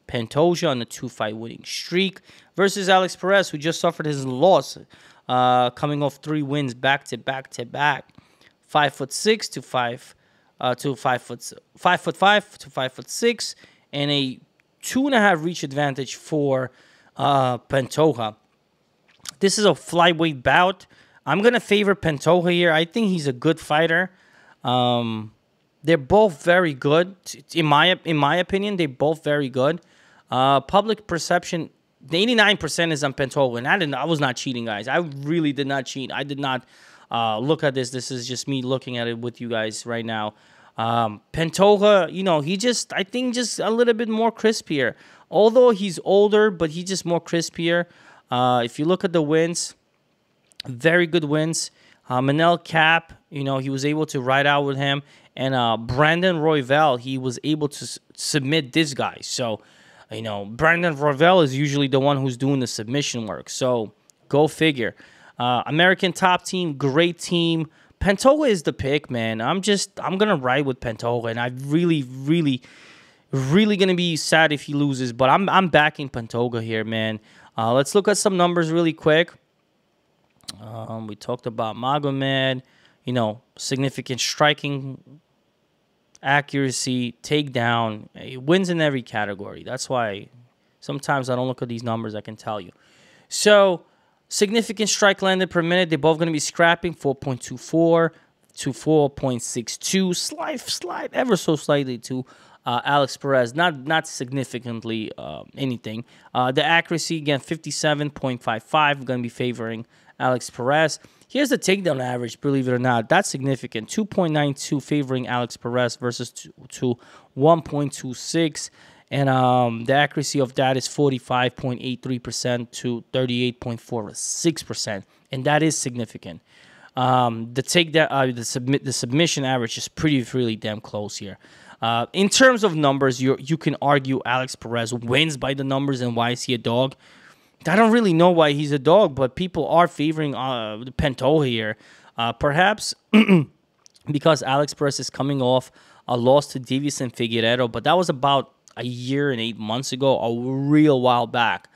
Pantoja on a 2 fight winning streak, versus Alex Perez, who just suffered his loss, uh, coming off three wins back to back to back. Five foot six to five uh, to five foot five foot five to five foot six, and a two and a half reach advantage for uh, Pantoja. This is a flyweight bout. I'm gonna favor Pantoja here. I think he's a good fighter. Um, they're both very good in my in my opinion. They're both very good. Uh, public perception. 89% is on Pantoja, and I didn't. I was not cheating, guys. I really did not cheat. I did not uh, look at this. This is just me looking at it with you guys right now. Um, Pantoja, you know, he just, I think, just a little bit more crispier. Although he's older, but he's just more crispier. Uh, if you look at the wins, very good wins. Uh, Manel Kape, you know, he was able to ride out with him. And uh, Brandon Royval, he was able to submit this guy. So, you know, Brandon Royval is usually the one who's doing the submission work. So, go figure. Uh, American top team, great team. Pantoja is the pick, man. I'm just I'm gonna ride with Pantoja, and I really, really, really gonna be sad if he loses. But I'm I'm backing Pantoja here, man. Uh, let's look at some numbers really quick. Um, we talked about Magomed. you know, significant striking accuracy, takedown. He wins in every category. That's why sometimes I don't look at these numbers. I can tell you. So significant strike landed per minute. They're both going to be scrapping 4.24 to 4.62. Slight, slight, ever so slightly to uh, Alex Perez. Not not significantly uh, anything. Uh, the accuracy again 57.55. Going to be favoring Alex Perez. Here's the takedown average, believe it or not. That's significant. 2.92 favoring Alex Perez versus to, to 1.26. And um, the accuracy of that is 45.83% to 38.46%. And that is significant. Um, the take that uh, the submit the submission average is pretty really damn close here. Uh, in terms of numbers, you you can argue Alex Perez wins by the numbers and why is he a dog? I don't really know why he's a dog, but people are favoring uh, Pantoja here. Uh, perhaps because Alex Perez is coming off a loss to Deiveson Figueiredo, but that was about a year and eight months ago, a real while back.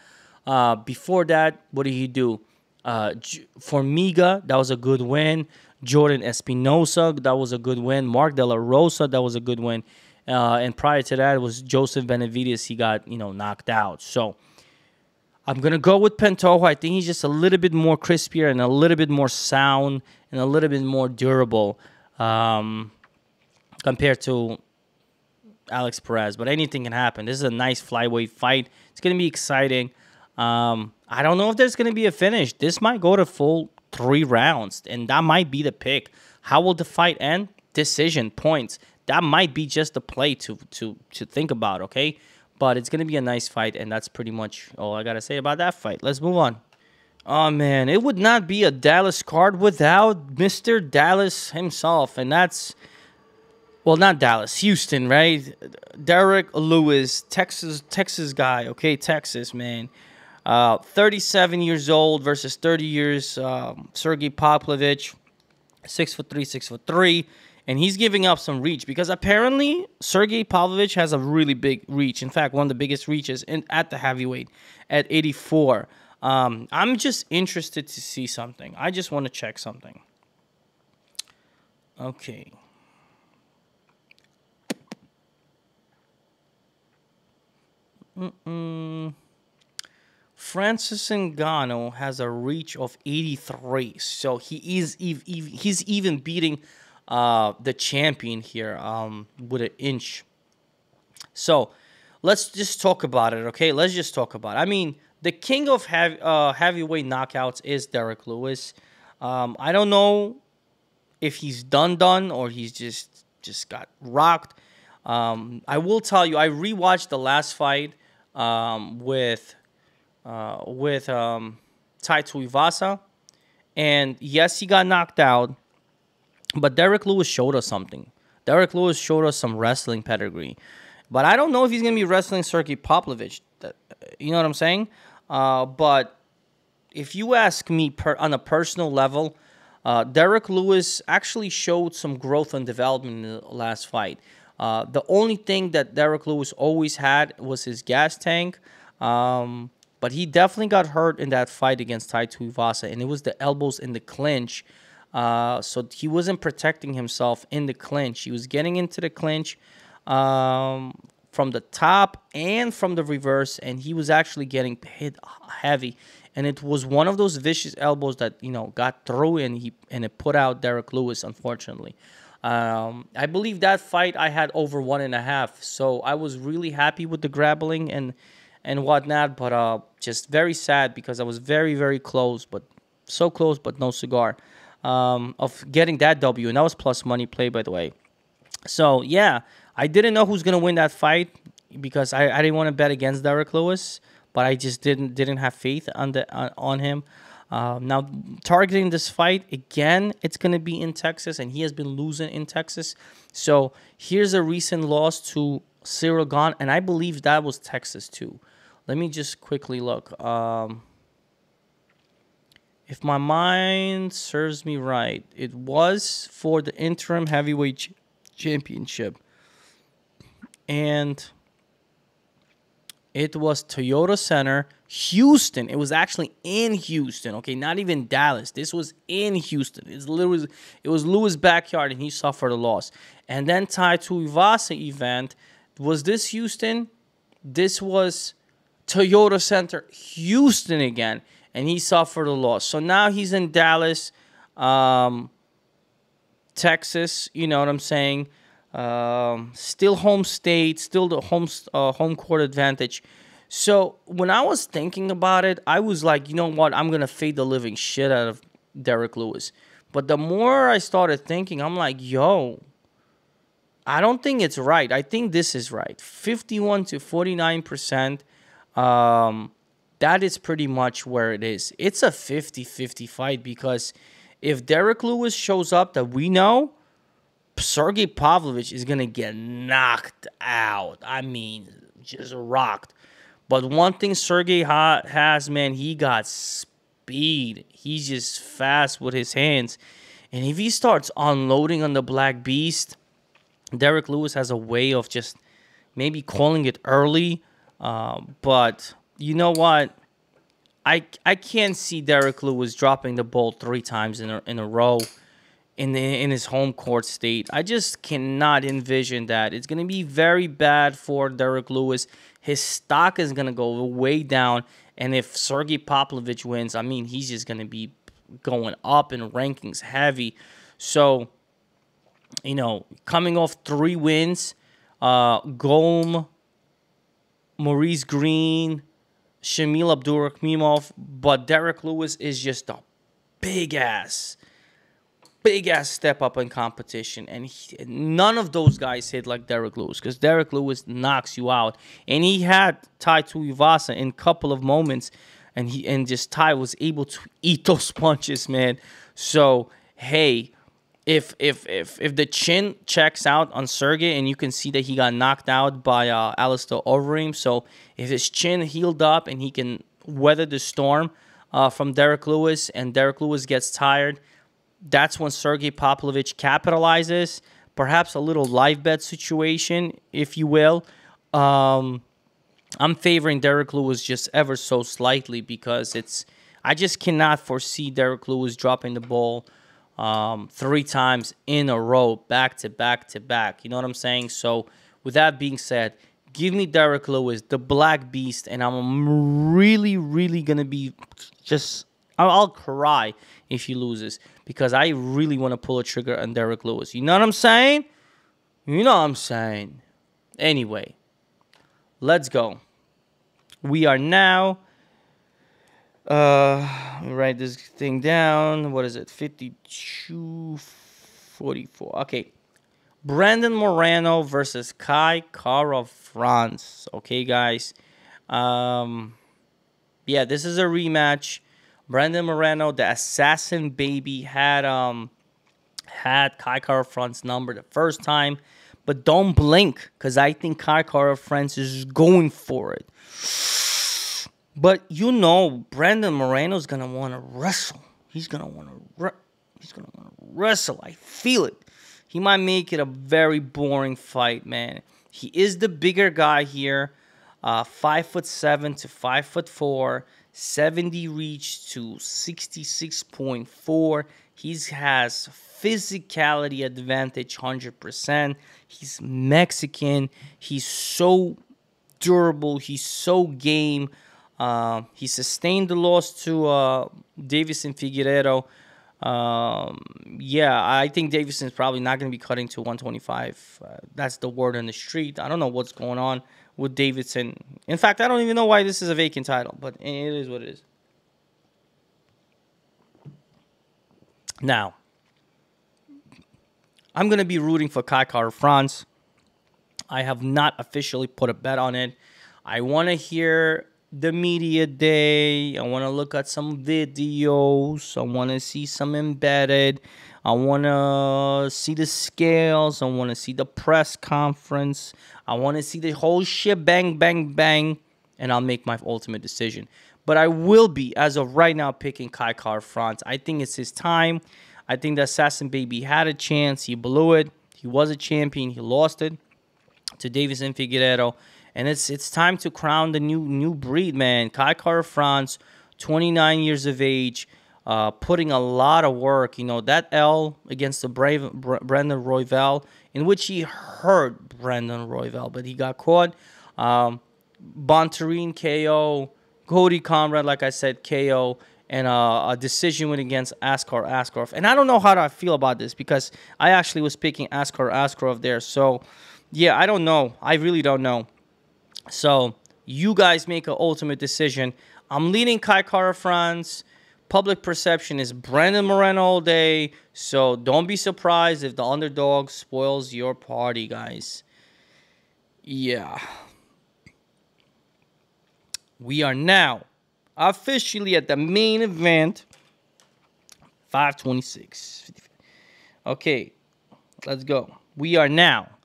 Uh, before that, what did he do? Uh, Formiga, that was a good win. Jordan Espinosa, that was a good win. Mark De La Rosa, that was a good win. Uh, and prior to that, it was Joseph Benavidez. He got you know knocked out. So I'm gonna go with Pantoja. I think he's just a little bit more crispier and a little bit more sound and a little bit more durable um, compared to Alex Perez. But anything can happen. This is a nice flyweight fight. It's gonna be exciting. Um, I don't know if there's gonna be a finish. This might go to full three rounds, and that might be the pick. How will the fight end? Decision points. That might be just a play to to to think about. Okay. But it's going to be a nice fight, and that's pretty much all I got to say about that fight. Let's move on. Oh, man, it would not be a Dallas card without Mr. Dallas himself, and that's, well, not Dallas, Houston, right? Derrick Lewis, Texas, Texas guy, okay, Texas, man. Uh, 37 years old versus 30 years. Um, Sergei Pavlovich, six foot three, six foot three and he's giving up some reach because apparently Sergei Pavlovich has a really big reach. In fact, one of the biggest reaches in, at the heavyweight at 84. Um, I'm just interested to see something. I just want to check something. Okay. Mm-mm. Francis Ngannou has a reach of 83, so he is he's even beating uh, the champion here um, with an inch. So let's just talk about it, okay? Let's just talk about it. I mean, the king of heavy, uh, heavyweight knockouts is Derrick Lewis. Um, I don't know if he's done done or he's just just got rocked. Um, I will tell you, I rewatched the last fight um, with uh, with um, Tai Tuivasa, and yes, he got knocked out. But Derrick Lewis showed us something. Derrick Lewis showed us some wrestling pedigree. But I don't know if he's going to be wrestling Sergei Pavlovich. You know what I'm saying? Uh, but if you ask me per, on a personal level, uh, Derrick Lewis actually showed some growth and development in the last fight. Uh, the only thing that Derrick Lewis always had was his gas tank. Um, but he definitely got hurt in that fight against Tai Tuivasa, and it was the elbows in the clinch uh, so he wasn't protecting himself in the clinch. He was getting into the clinch um, from the top and from the reverse, and he was actually getting hit heavy. And it was one of those vicious elbows that you know got through, and he and it put out Derrick Lewis. Unfortunately, um, I believe that fight I had over one and a half, so I was really happy with the grappling and and whatnot. But uh, just very sad because I was very very close, but so close, but no cigar um, of getting that W, and that was plus money play, by the way. So yeah, I didn't know who's gonna win that fight because I, I didn't want to bet against Derrick Lewis, but I just didn't didn't have faith on the uh, on him. Uh, now targeting this fight again, it's gonna be in Texas, and he has been losing in Texas. So here's a recent loss to Ciryl Gane, and I believe that was Texas too. Let me just quickly look. Um, if my mind serves me right, it was for the interim heavyweight ch- championship. And it was Toyota Center, Houston. It was actually in Houston. Okay, not even Dallas. This was in Houston. It's literally it was Lewis' backyard, and he suffered a loss. And then Tai Tuivasa event was this Houston. This was Toyota Center, Houston again, and he suffered a loss. So now he's in Dallas, um, Texas. You know what I'm saying? Um, still home state, still the home uh, home court advantage. So when I was thinking about it, I was like, you know what? I'm gonna fade the living shit out of Derrick Lewis. But the more I started thinking, I'm like, yo, I don't think it's right. I think this is right. 51 to 49 percent. Um, that is pretty much where it is. It's a 50-50 fight because if Derrick Lewis shows up that we know, Sergei Pavlovich is gonna get knocked out. I mean, just rocked. But one thing Sergei ha- has, man, he got speed. He's just fast with his hands. And if he starts unloading on the Black Beast, Derrick Lewis has a way of just maybe calling it early. Uh, but you know what? I I can't see Derrick Lewis dropping the ball three times in a, in a row in the, in his home court state. I just cannot envision that. It's going to be very bad for Derrick Lewis. His stock is going to go way down. And if Sergei Pavlovich wins, I mean, he's just going to be going up in rankings heavy. So, you know, coming off three wins, uh, Gome, Maurice Greene, Shamil Abdurakhimov, but Derrick Lewis is just a big ass big ass step up in competition, and he, none of those guys hit like Derrick Lewis because Derrick Lewis knocks you out, and he had Tai Tuivasa in a couple of moments, and he and just Tai was able to eat those punches, man. So hey, if if if if the chin checks out on Sergei and you can see that he got knocked out by uh, Alistair Overeem, so if his chin healed up and he can weather the storm uh, from Derrick Lewis and Derrick Lewis gets tired that's when Sergei Pavlovich capitalizes. Perhaps a little live bet situation, if you will. Um, I'm favoring Derrick Lewis just ever so slightly because it's. I just cannot foresee Derrick Lewis dropping the ball um, three times in a row, back to back to back. You know what I'm saying? So, with that being said, give me Derrick Lewis, the Black Beast, and I'm really, really gonna be just. I'll, cry if he loses because I really want to pull a trigger on Derrick Lewis. You know what I'm saying? You know what I'm saying. Anyway, let's go. We are now. Uh, write this thing down. What is it? 52 44. Okay. Brandon Moreno versus Kai Kara France. Okay, guys. Um, yeah, this is a rematch. Brandon Moreno, the assassin baby, had um had Kai Kara-France's number the first time. But don't blink, because I think Kai Kara France is going for it. But you know, Brandon Moreno's gonna want to wrestle. He's gonna want to. he's gonna want to wrestle. I feel it. He might make it a very boring fight, man. He is the bigger guy here, uh, five foot seven to five foot four. 70 reach to 66.4. He has physicality advantage 100%. He's Mexican. He's so durable. He's so game. Uh, he sustained the loss to uh, Deiveson Figueiredo. Um, yeah, I think Deiveson's probably not going to be cutting to 125. Uh, that's the word on the street. I don't know what's going on with Deiveson. In fact, I don't even know why this is a vacant title, but it is what it is. Now, I'm going to be rooting for Kai France. I have not officially put a bet on it. I want to hear the media day. I want to look at some videos. I want to see some embedded. I want to see the scales. I want to see the press conference. I want to see the whole shit bang, bang, bang. And I'll make my ultimate decision. But I will be, as of right now, picking Kai Kara France. I think it's his time. I think the Assassin Baby had a chance. He blew it. He was a champion. He lost it to Deiveson Figueiredo. And it's it's time to crown the new new breed, man. Kai Kara France, 29 years of age, uh, putting a lot of work. You know that L against the brave Brandon Royval, in which he hurt Brandon Royval, but he got caught. Um, Bontorin KO, Cody Conrad, like I said, KO, and uh, a decision win against Askar Askarov. And I don't know how I feel about this because I actually was picking Askar Askarov there. So, yeah, I don't know. I really don't know. So, you guys make an ultimate decision. I'm leading Kai Kara France. Public perception is Brandon Moreno all day. So, don't be surprised if the underdog spoils your party, guys. Yeah. We are now officially at the main event. 526. Okay, let's go. We are now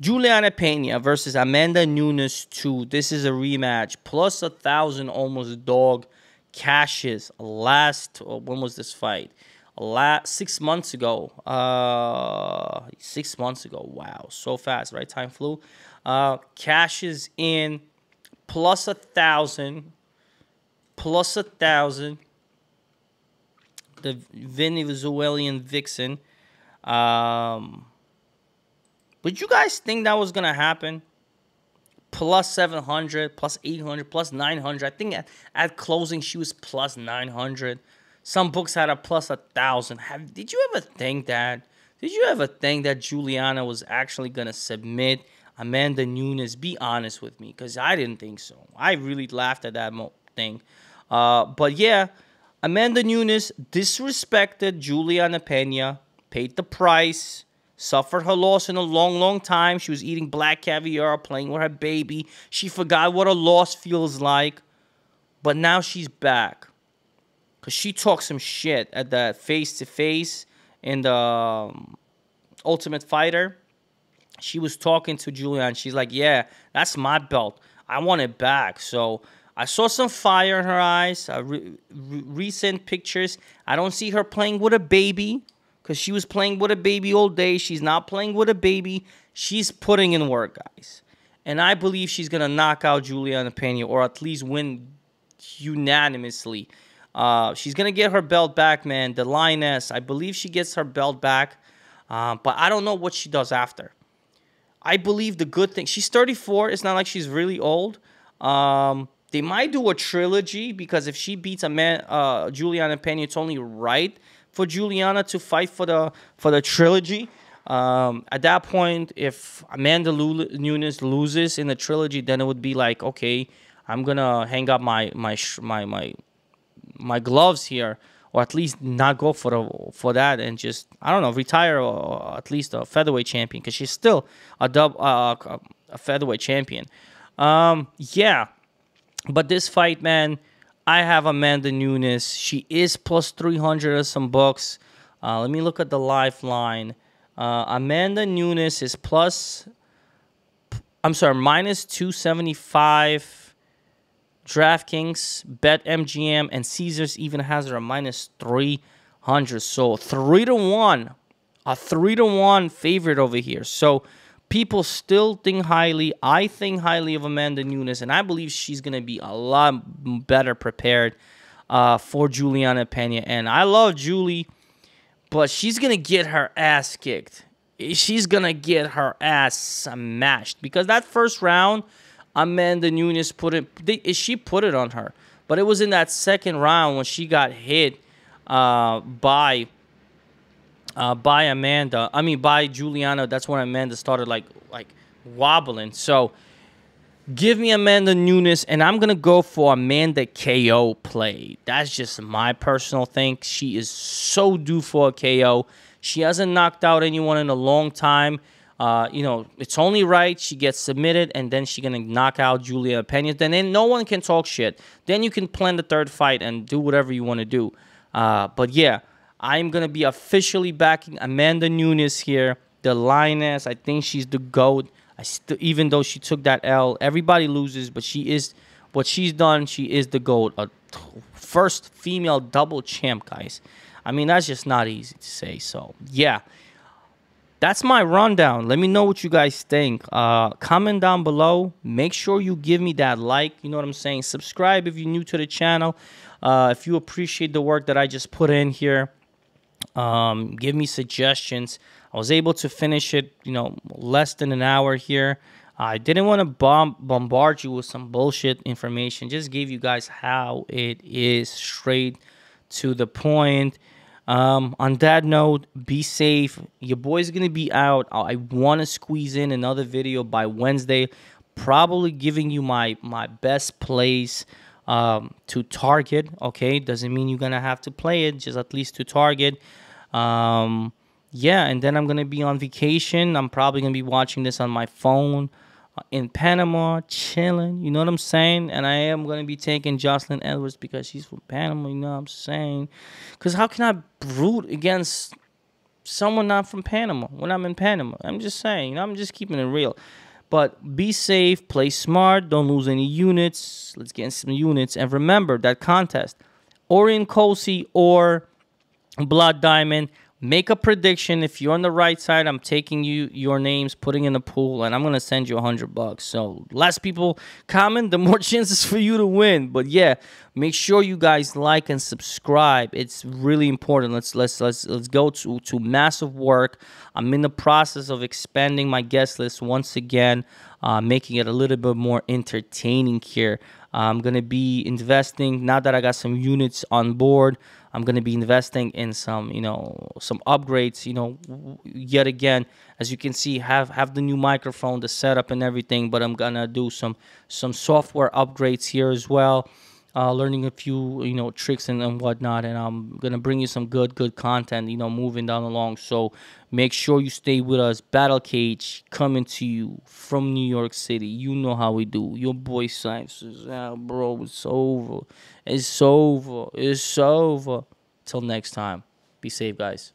Julianna Peña versus Amanda Nunes 2. This is a rematch. Plus a thousand almost dog cashes. Last, uh, when was this fight? Last six months ago. Uh, six months ago. Wow, so fast, right? Time flew. Uh, cashes in plus a thousand, plus a thousand. The Venezuelan vixen. Um, would you guys think that was gonna happen? Plus 700, plus 800, plus 900. I think at, at closing she was plus 900. Some books had a plus a thousand. Have did you ever think that? Did you ever think that Julianna was actually gonna submit Amanda Nunes. Be honest with me, because I didn't think so. I really laughed at that thing. Uh, but yeah, Amanda Nunes disrespected Julianna Peña, paid the price, suffered her loss in a long, long time. She was eating black caviar, playing with her baby. She forgot what a loss feels like. But now she's back. Because she talked some shit at that face to face in the um, Ultimate Fighter she was talking to Julian. she's like, Yeah, that's my belt. I want it back. So I saw some fire in her eyes. Uh, re- re- recent pictures. I don't see her playing with a baby because she was playing with a baby all day. She's not playing with a baby. She's putting in work, guys. And I believe she's going to knock out Julianna Peña or at least win unanimously. Uh, she's going to get her belt back, man. The lioness, I believe she gets her belt back. Uh, but I don't know what she does after. I believe the good thing. She's 34. It's not like she's really old. Um, they might do a trilogy because if she beats a man, uh, Julianna Peña, it's only right for Julianna to fight for the for the trilogy. Um, at that point, if Amanda Nunes loses in the trilogy, then it would be like, okay, I'm gonna hang up my my my my my gloves here or at least not go for the for that and just I don't know retire or at least a featherweight champion because she's still a dub uh, a featherweight champion. Um, yeah, but this fight, man, I have Amanda Nunes. She is plus three hundred or some bucks. Uh, let me look at the lifeline. Uh, Amanda Nunes is plus. I'm sorry, minus two seventy five DraftKings, BetMGM, and Caesars even has her a minus 300. So 3 to 1. A 3 to 1 favorite over here. So people still think highly. I think highly of Amanda Nunes, and I believe she's going to be a lot better prepared uh, for Julianna Peña. And I love Julie, but she's going to get her ass kicked. She's going to get her ass smashed because that first round – Amanda Nunes put it. She put it on her, but it was in that second round when she got hit uh, by uh, by Amanda. I mean by Julianna. That's when Amanda started like like wobbling. So give me Amanda Nunes, and I'm gonna go for Amanda KO play. That's just my personal thing. She is so due for a KO. She hasn't knocked out anyone in a long time. Uh, you know, it's only right she gets submitted and then she's gonna knock out Julia Peña. Then, then no one can talk shit. Then you can plan the third fight and do whatever you want to do. Uh, but yeah, I'm gonna be officially backing Amanda Nunes here, the lioness. I think she's the goat. I st- even though she took that L, everybody loses, but she is what she's done. She is the goat, a first female double champ, guys. I mean, that's just not easy to say. So yeah. that's my rundown. Let me know what you guys think. Uh, comment down below. Make sure you give me that like. You know what I'm saying? Subscribe if you're new to the channel. Uh, if you appreciate the work that I just put in here, um, give me suggestions. I was able to finish it, you know, less than an hour here. I didn't want to bomb bombard you with some bullshit information. Just give you guys how it is straight to the point. Um, on that note, be safe. Your boy's gonna be out. I want to squeeze in another video by Wednesday, probably giving you my my best plays um, to target. Okay, doesn't mean you're gonna have to play it, just at least to target. Um, yeah, and then I'm gonna be on vacation. I'm probably gonna be watching this on my phone uh, in Panama, chilling. You know what I'm saying? And I am gonna be taking Joselyne Edwards because she's from Panama. You know what I'm saying? Because how can I root against someone not from Panama when I'm in Panama? I'm just saying. You know, I'm just keeping it real. But be safe, play smart, don't lose any units. Let's get some units. And remember that contest, Orion Cosce or Blood Diamond. Make a prediction. If you're on the right side, I'm taking you your names, putting in the pool, and I'm gonna send you a hundred bucks. So less people comment, the more chances for you to win. But yeah, make sure you guys like and subscribe. It's really important. Let's let's let's let's go to to massive work. I'm in the process of expanding my guest list once again, uh, making it a little bit more entertaining here. I'm gonna be investing now that I got some units on board. I'm going to be investing in some, you know, some upgrades, you know, yet again, as you can see, have have the new microphone, the setup and everything, but I'm going to do some some software upgrades here as well. Uh, learning a few, you know, tricks and, and whatnot, and I'm gonna bring you some good, good content, you know, moving down along. So make sure you stay with us. Battle Cage coming to you from New York City. You know how we do. Your boy Science out, bro. It's over. It's over. It's over. Till next time. Be safe, guys.